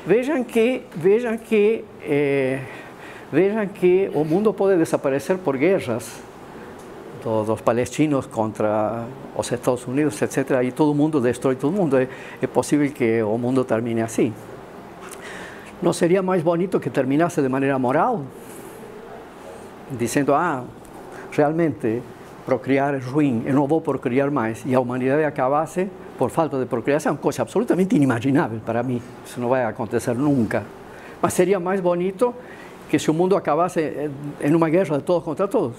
Vejam que, vejam que, eh, vejam que o mundo pode desaparecer por guerras dos palestinos contra os Estados Unidos, etc. E todo mundo destrói todo mundo. É, é possível que o mundo termine assim. Não seria mais bonito que terminasse de maneira moral? Dizendo, ah, realmente procriar é ruim, eu não vou procriar mais, e a humanidade acabasse por falta de procriação, coisa absolutamente inimaginável para mim, isso não vai acontecer nunca. Mas seria mais bonito que se o mundo acabasse em uma guerra de todos contra todos.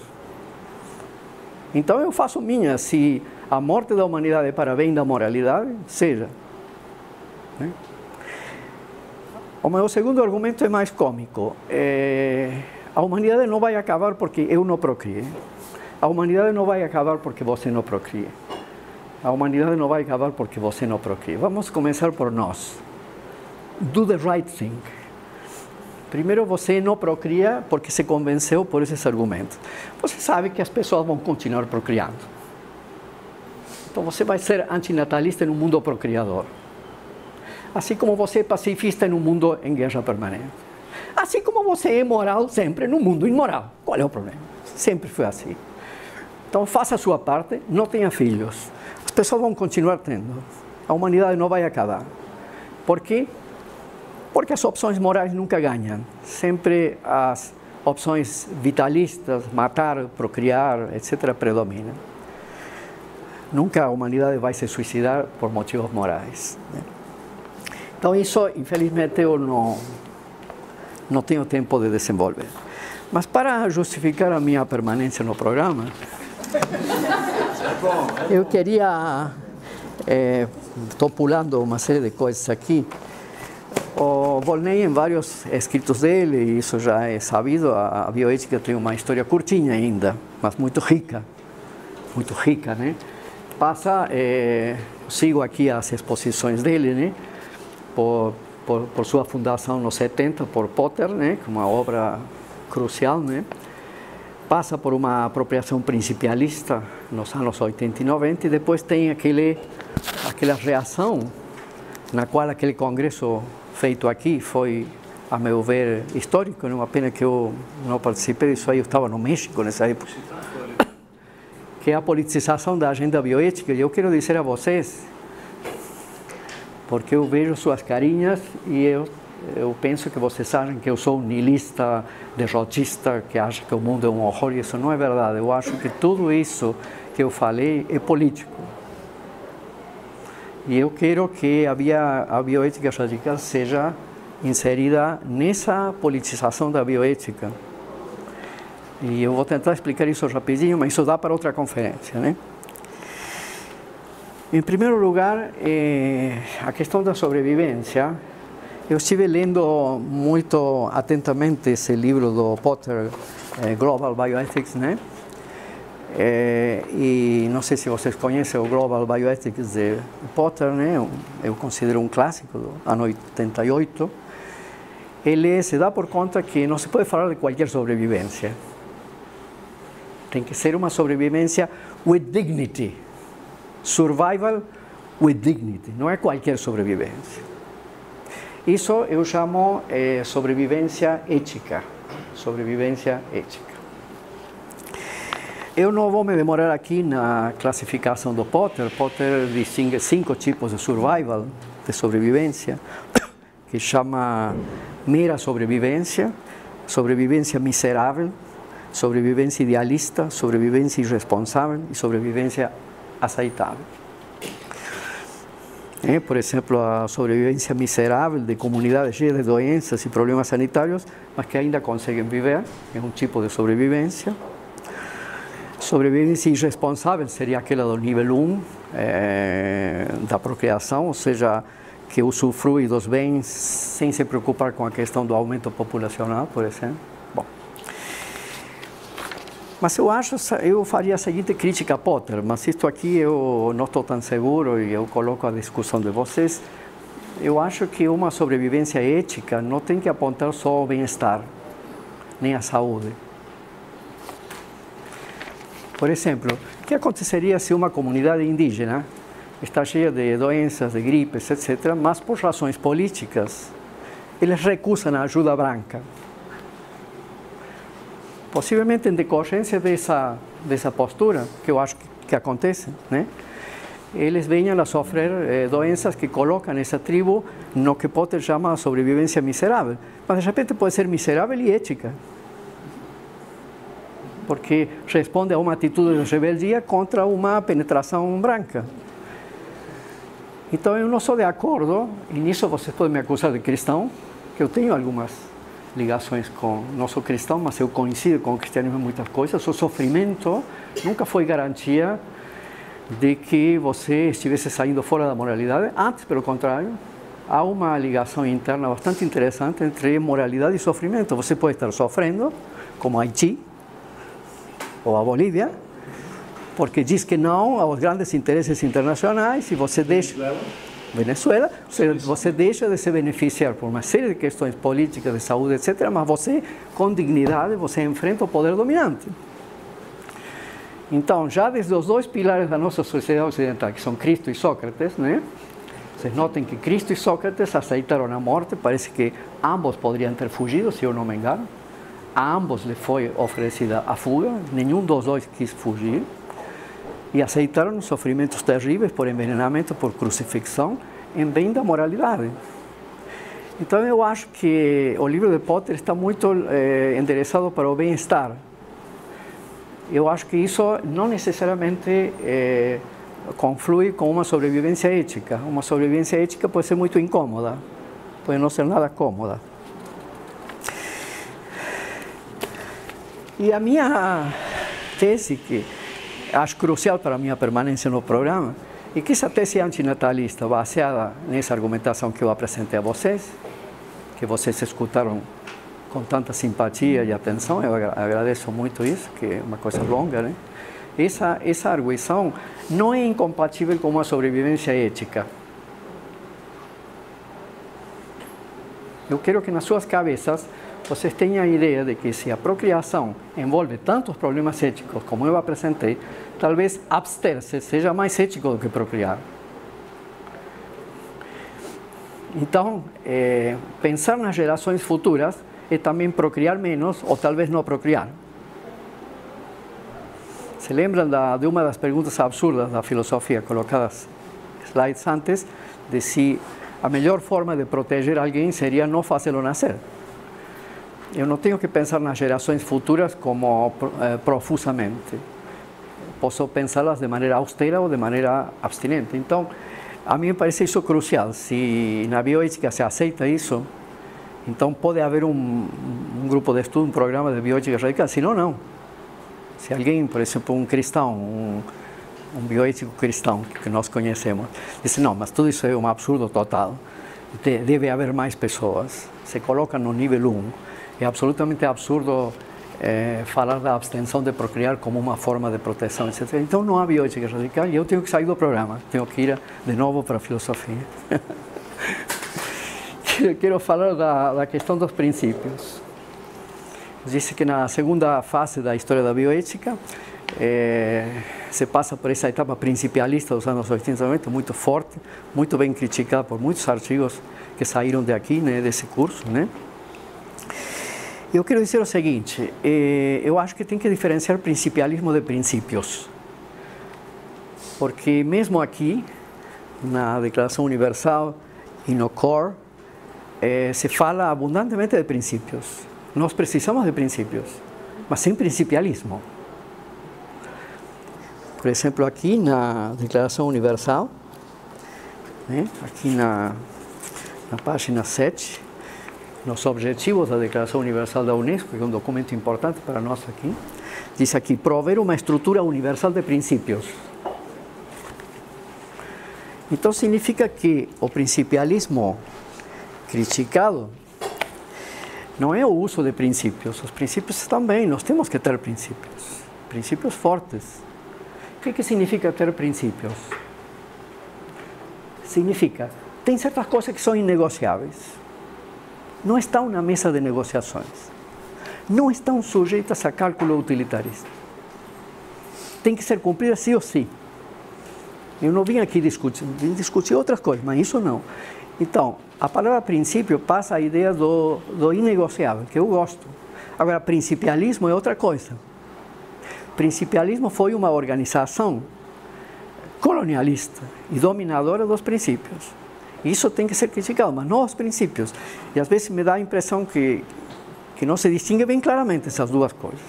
Então eu faço minha, se a morte da humanidade é para bem da moralidade, seja. Né? O meu segundo argumento é mais cômico. É, a humanidade não vai acabar porque eu não procriei. A humanidade não vai acabar porque você não procrie. A humanidade não vai acabar porque você não procrie. Vamos começar por nós. Do the right thing. Primeiro, você não procria porque se convenceu por esses argumentos. Você sabe que as pessoas vão continuar procriando. Então, você vai ser antinatalista no mundo procriador. Assim como você é pacifista no mundo em guerra permanente. Assim como você é moral sempre no mundo imoral. Qual é o problema? Sempre foi assim. Então faça a sua parte, não tenha filhos. As pessoas vão continuar tendo. A humanidade não vai acabar. Por quê? Porque as opções morais nunca ganham. Sempre as opções vitalistas, matar, procriar, etc., predominam. Nunca a humanidade vai se suicidar por motivos morais. Né? Então, isso, infelizmente, eu não, não tenho tempo de desenvolver. Mas para justificar a minha permanência no programa, eu queria. Estou é, pulando uma série de coisas aqui. O Volney, em vários escritos dele, e isso já é sabido, a, a bioética tem uma história curtinha ainda, mas muito rica. Muito rica, né? Passa, é, sigo aqui as exposições dele, né? Por, por, por, sua fundação nos 70, por Potter, né? Uma obra crucial, né? passa por uma apropriação principalista nos anos 80 e 90 e depois tem aquele, aquela reação na qual aquele congresso feito aqui foi, a meu ver, histórico, não uma pena que eu não participei disso aí, eu estava no México nessa época, que é a politização da agenda bioética. E eu quero dizer a vocês, porque eu vejo suas carinhas e eu eu penso que vocês acham que eu sou um niilista, derrotista, que acha que o mundo é um horror, isso não é verdade. Eu acho que tudo isso que eu falei é político. E eu quero que a, a bioética radical seja inserida nessa politização da bioética. E eu vou tentar explicar isso rapidinho, mas isso dá para outra conferência, né? Em primeiro lugar, eh, a questão da sobrevivência eu estive lendo muito atentamente esse livro do Potter, eh, Global Bioethics, né? Eh, e não sei se vocês conhecem o Global Bioethics de Potter, né? Eu considero um clássico do ano 88. Ele se dá por conta que não se pode falar de qualquer sobrevivência. Tem que ser uma sobrevivência with dignity. Survival with dignity. Não é qualquer sobrevivência. Isso eu chamo eh, sobrevivência ética. Sobrevivência ética. Eu não vou me demorar aqui na classificação do Potter. Potter distingue cinco tipos de survival, de sobrevivência, que chama mera sobrevivência, sobrevivência miserável, sobrevivência idealista, sobrevivência irresponsável e sobrevivência aceitável. É, por exemplo, a sobrevivência miserável de comunidades cheias de doenças e problemas sanitários, mas que ainda conseguem viver, é um tipo de sobrevivência. Sobrevivência irresponsável seria aquela do nível 1 é, da procriação, ou seja, que usufrui dos bens sem se preocupar com a questão do aumento populacional, por exemplo. Mas eu acho, eu faria a seguinte crítica a Potter, mas isto aqui eu não estou tão seguro e eu coloco a discussão de vocês. Eu acho que uma sobrevivência ética não tem que apontar só ao bem-estar, nem à saúde. Por exemplo, o que aconteceria se uma comunidade indígena está cheia de doenças, de gripes, etc., mas por razões políticas, eles recusam a ajuda branca? Possivelmente em decorrência dessa, dessa postura, que eu acho que, acontece, né? eles venham a sofrer eh, doenças que colocam essa tribo no que Potter chama sobrevivência miserável. Mas de repente pode ser miserável e ética. Porque responde a uma atitude de rebeldia contra uma penetração branca. Então eu não sou de acordo, e nisso você pode me acusar de cristão, que eu tenho algumas ligações com. Não sou cristão, mas eu coincido com o cristianismo em muitas coisas. O sofrimento nunca foi garantia de que você estivesse saindo fora da moralidade. Antes, pelo contrário, há uma ligação interna bastante interessante entre moralidade e sofrimento. Você pode estar sofrendo, como Haiti ou a Bolívia, porque diz que não aos grandes interesses internacionais e você deixa. Venezuela, você, deixa de se beneficiar por uma série de questões políticas, de saúde, etc., mas você, com dignidade, você enfrenta o poder dominante. Então, já desde os dois pilares da nossa sociedade ocidental, que são Cristo e Sócrates, né? Vocês notem que Cristo e Sócrates aceitaram a morte, parece que ambos poderiam ter fugido, se eu não me engano. A ambos lhe foi oferecida a fuga, nenhum dos dois quis fugir. E aceitaram sofrimentos terríveis por envenenamento, por crucifixão, em bem da moralidade. Então, eu acho que o livro de Potter está muito eh, endereçado para o bem-estar, eu acho que isso não necessariamente é, conflui com uma sobrevivência ética. Uma sobrevivência ética pode ser muito incômoda, pode não ser nada cômoda. E a minha tese, que acho crucial para a minha permanência no programa, é que essa tese antinatalista, baseada nessa argumentação que eu apresentei a vocês, que vocês escutaram com tanta simpatia e atenção, eu agradeço muito isso, que é uma coisa longa, né? Essa, essa arguição não é incompatível com uma sobrevivência ética. Eu quero que nas suas cabeças vocês tenham a ideia de que se a procriação envolve tantos problemas éticos como eu apresentei, talvez abster-se seja mais ético do que procriar. Então, é, pensar nas gerações futuras é também procriar menos ou talvez não procriar. Se lembram da, de uma das perguntas absurdas da filosofia colocadas slides antes, de se a melhor forma de proteger alguém seria não fazê-lo nascer. Eu não tenho que pensar nas gerações futuras como eh, profusamente. Posso pensá-las de maneira austera ou de maneira abstinente. Então, a mim me parece isso crucial. Se na bioética se aceita isso, então pode haver um, um grupo de estudo, um programa de bioética radical, se não, não. Se alguém, por exemplo, um cristão, um, um bioético cristão que nós conhecemos, diz, não, mas tudo isso é um absurdo total, deve haver mais pessoas, se coloca no nível 1. É absolutamente absurdo é, falar da abstenção de procriar como uma forma de proteção, etc. Então não há bioética radical e eu tenho que sair do programa, tenho que ir de novo para a filosofia. quero falar da, da questão dos princípios. Disse que na segunda fase da história da bioética é, se passa por essa etapa principalista dos anos 80 muito forte, muito bem criticada por muitos artigos que saíram de aqui, né, desse curso, né? Eu quero dizer o seguinte, é, eu acho que tem que diferenciar principialismo de princípios. Porque mesmo aqui, na Declaração Universal e no CORE, eh, se fala abundantemente de princípios. Nós precisamos de princípios, mas sem principialismo. Por exemplo, aqui na Declaração Universal, né, aqui na, na página 7, nos objetivos da Declaração Universal da Unesco, que é um documento importante para nós aqui, diz aqui, prover uma estrutura universal de princípios. Então significa que o principialismo criticado não é o uso de princípios. Os princípios estão bem, nós temos que ter princípios, princípios fortes. O que, que significa ter princípios? Significa, tem certas coisas que são inegociáveis. Não estão na mesa de negociações. Não estão sujeitas a cálculo utilitarista. tem que ser cumprida sim ou sim. Eu não vim aqui discutir, vim discutir outras coisas, mas isso não. Então, a palavra princípio passa a ideia do, do inegociável, que eu gosto. Agora, principialismo é outra coisa. Principialismo foi uma organização colonialista e dominadora dos princípios. Isso tem que ser criticado, mas não os princípios. E às vezes me dá a impressão que, que não se distingue bem claramente essas duas coisas.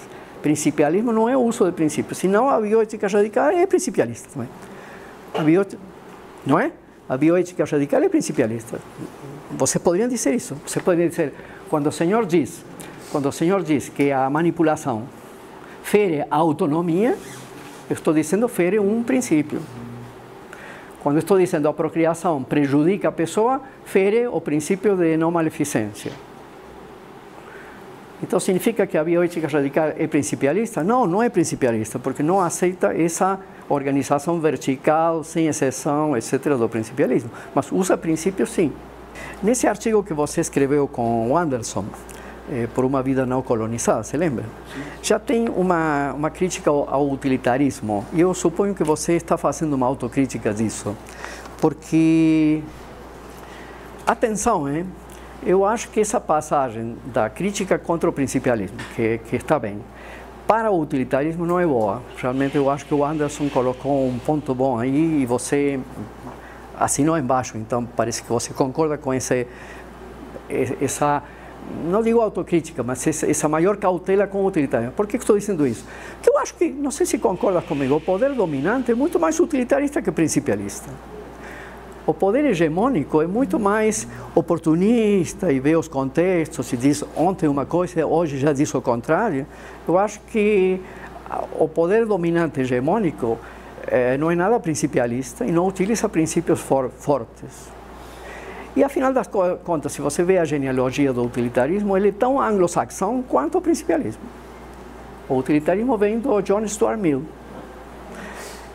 Principialismo não é o uso de princípios, senão a bioética radical é principialista também. A bioética, não é? A bioética radical é principialista. Você poderia dizer isso. Você poderia dizer, quando o Senhor diz, quando o Senhor diz que a manipulação fere a autonomia, eu estou dizendo fere um princípio. Quando estou dizendo a procriação prejudica a pessoa, fere o princípio de não maleficência. Então significa que a bioética radical é principialista? Não, não é principialista, porque não aceita essa organização vertical, sem exceção, etc., do principialismo. Mas usa princípios sim. Nesse artigo que você escreveu com o Anderson, eh, por uma vida não colonizada, se lembra? Já tem uma, uma crítica ao, ao utilitarismo, e eu suponho que você está fazendo uma autocrítica disso, porque, atenção, hein? eu acho que essa passagem da crítica contra o principialismo, que, que está bem, para o utilitarismo não é boa. Realmente eu acho que o Anderson colocou um ponto bom aí e você assinou embaixo, então parece que você concorda com esse, essa não digo autocrítica, mas essa maior cautela com o utilitarismo. Por que estou dizendo isso? Porque eu acho que, não sei se concorda comigo, o poder dominante é muito mais utilitarista que principialista. O poder hegemônico é muito mais oportunista e vê os contextos e diz ontem uma coisa, hoje já diz o contrário. Eu acho que o poder dominante hegemônico eh, não é nada principialista e não utiliza princípios for fortes. E afinal das contas, se você vê a genealogia do utilitarismo, ele é tão anglo-saxão quanto o principialismo. O utilitarismo vem do John Stuart Mill.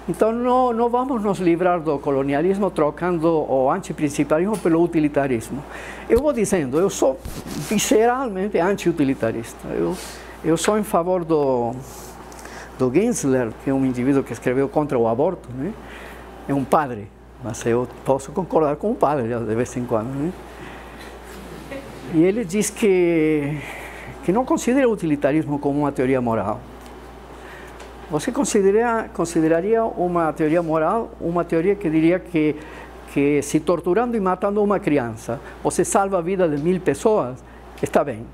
Então não, não vamos nos livrar do colonialismo trocando o antiprincipalismo pelo utilitarismo. Eu vou dizendo, eu sou visceralmente anti-utilitarista. Eu, eu sou em favor do, do Gensler, que é um indivíduo que escreveu contra o aborto, né? é um padre mas eu posso concordar com o padre de vez em quando. Né? E ele diz que, que não considera o utilitarismo como uma teoria moral. Você considera, consideraria uma teoria moral uma teoria que diria que, que se torturando e matando uma criança você salva a vida de mil pessoas? Está bem.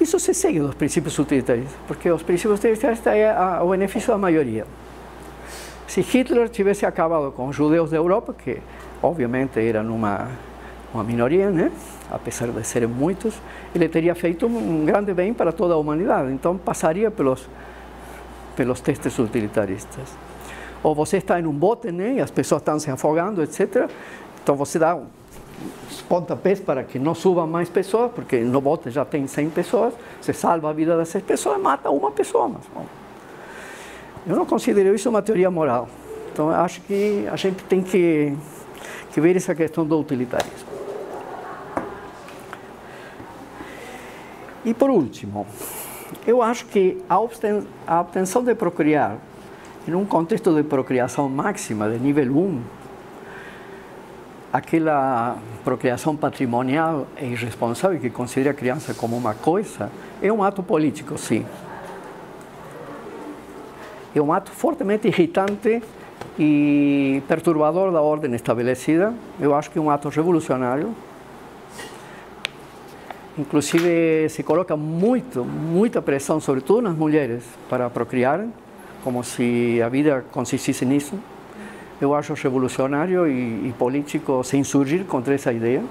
Isso se segue dos princípios utilitaristas, porque os princípios utilitaristas é o benefício da maioria. Se Hitler tivesse acabado com os judeus da Europa, que obviamente eram uma, uma minoria, né? apesar de serem muitos, ele teria feito um grande bem para toda a humanidade. Então passaria pelos, pelos testes utilitaristas. Ou você está em um bote né? e as pessoas estão se afogando, etc. Então você dá uns pontapés para que não subam mais pessoas, porque no bote já tem 100 pessoas, você salva a vida dessas pessoas mata uma pessoa. Mas, bom, eu não considero isso uma teoria moral. Então, acho que a gente tem que, que ver essa questão do utilitarismo. E por último, eu acho que a, obtenção de procriar, em um contexto de procriação máxima, de nível 1, aquela procriação patrimonial e irresponsável que considera a criança como uma coisa, é um ato político, sim é um ato fortemente irritante e perturbador da ordem estabelecida. Eu acho que é um ato revolucionário. Inclusive se coloca muito, muita pressão, sobretudo nas mulheres, para procriarem, como se a vida consistisse nisso. Eu acho revolucionário e, e político se insurgir contra essa ideia.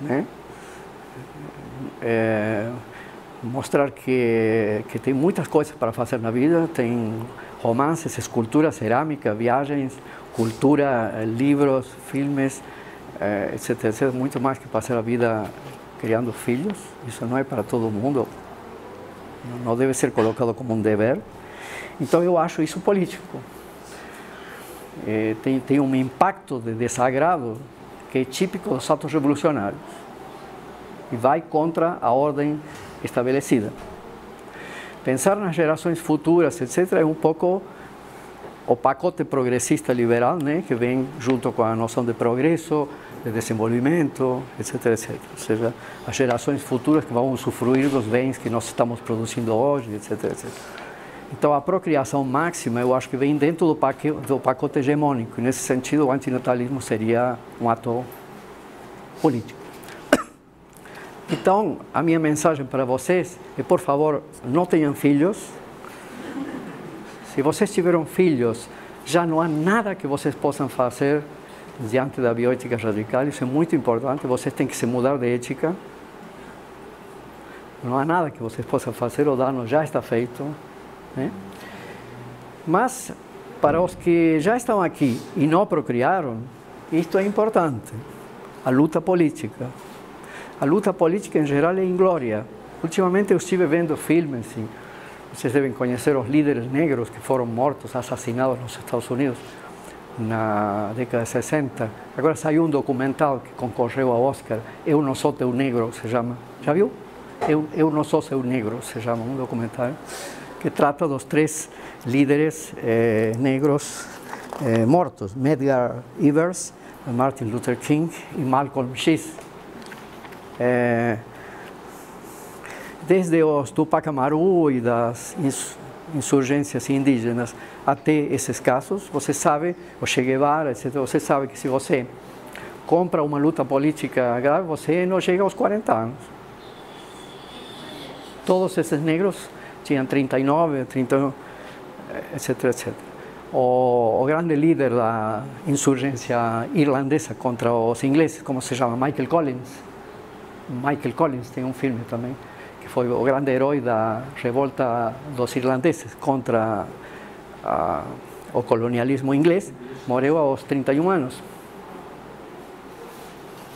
Né? É, mostrar que, que tem muitas coisas para fazer na vida, tem romances, escultura, cerâmica, viagens, cultura, livros, filmes, etc, etc, muito mais que passar a vida criando filhos, isso não é para todo mundo, não deve ser colocado como um dever. Então eu acho isso político. É, tem, tem um impacto de desagrado que é típico dos atos revolucionários. E vai contra a ordem estabelecida. Pensar nas gerações futuras, etc., é um pouco o pacote progressista liberal, né, que vem junto com a noção de progresso, de desenvolvimento, etc, etc. Ou seja, as gerações futuras que vão usufruir dos bens que nós estamos produzindo hoje, etc, etc. Então, a procriação máxima, eu acho que vem dentro do do pacote hegemônico. Nesse sentido, o antinatalismo seria um ato político. Então, a minha mensagem para vocês é, por favor, não tenham filhos. Se vocês tiveram filhos, já não há nada que vocês possam fazer diante da bioética radical. Isso é muito importante. Vocês têm que se mudar de ética. Não há nada que vocês possam fazer, o dano já está feito. Né? Mas, para os que já estão aqui e não procriaram, isto é importante. A luta política. A luta política em geral é inglória. Ultimamente eu estive vendo filmes, vocês devem conhecer os líderes negros que foram mortos, assassinados nos Estados Unidos na década de 60. Agora saiu um documental que concorreu ao Oscar, Eu Não Sou Teu Negro, se chama. Já viu? Eu, Eu Não Sou Seu Negro, se chama, um documentário que trata dos três líderes eh, negros eh, mortos, Medgar Evers, Martin Luther King e Malcolm X. Eh, desde os Tupac Amaru e das insurgências indígenas até esses casos, você sabe, o Che Guevara, etc., você sabe que se você compra uma luta política grave, você não chega aos 40 anos. Todos esses negros tinham 39, 30, etc, etc. O, o grande líder da insurgência irlandesa contra os ingleses, como se chama, Michael Collins. Michael Collins tem um filme também, que foi o grande herói da revolta dos irlandeses contra o colonialismo inglês, morreu aos 31 anos.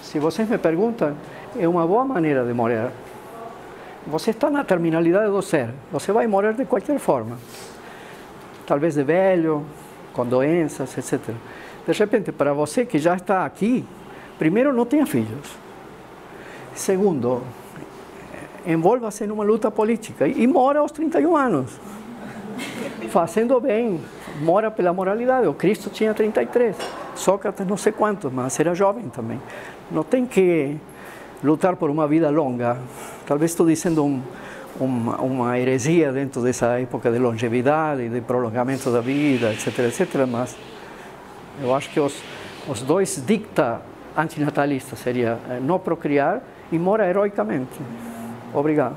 Se vocês me perguntam, é uma boa maneira de morrer. Você está na terminalidade do ser, você vai morrer de qualquer forma. Talvez de velho, com doenças, etc. De repente, para você que já está aqui, primeiro, não tenha filhos. Segundo, envolva-se numa luta política e mora aos 31 anos. Fazendo bem, mora pela moralidade. O Cristo tinha 33, Sócrates não sei quantos, mas era jovem também. Não tem que lutar por uma vida longa. Talvez estou dizendo um, uma, uma heresia dentro dessa época de longevidade, de prolongamento da vida, etc, etc, mas eu acho que os, os dois dicta antinatalistas seria não procriar e mora heroicamente. Obrigado.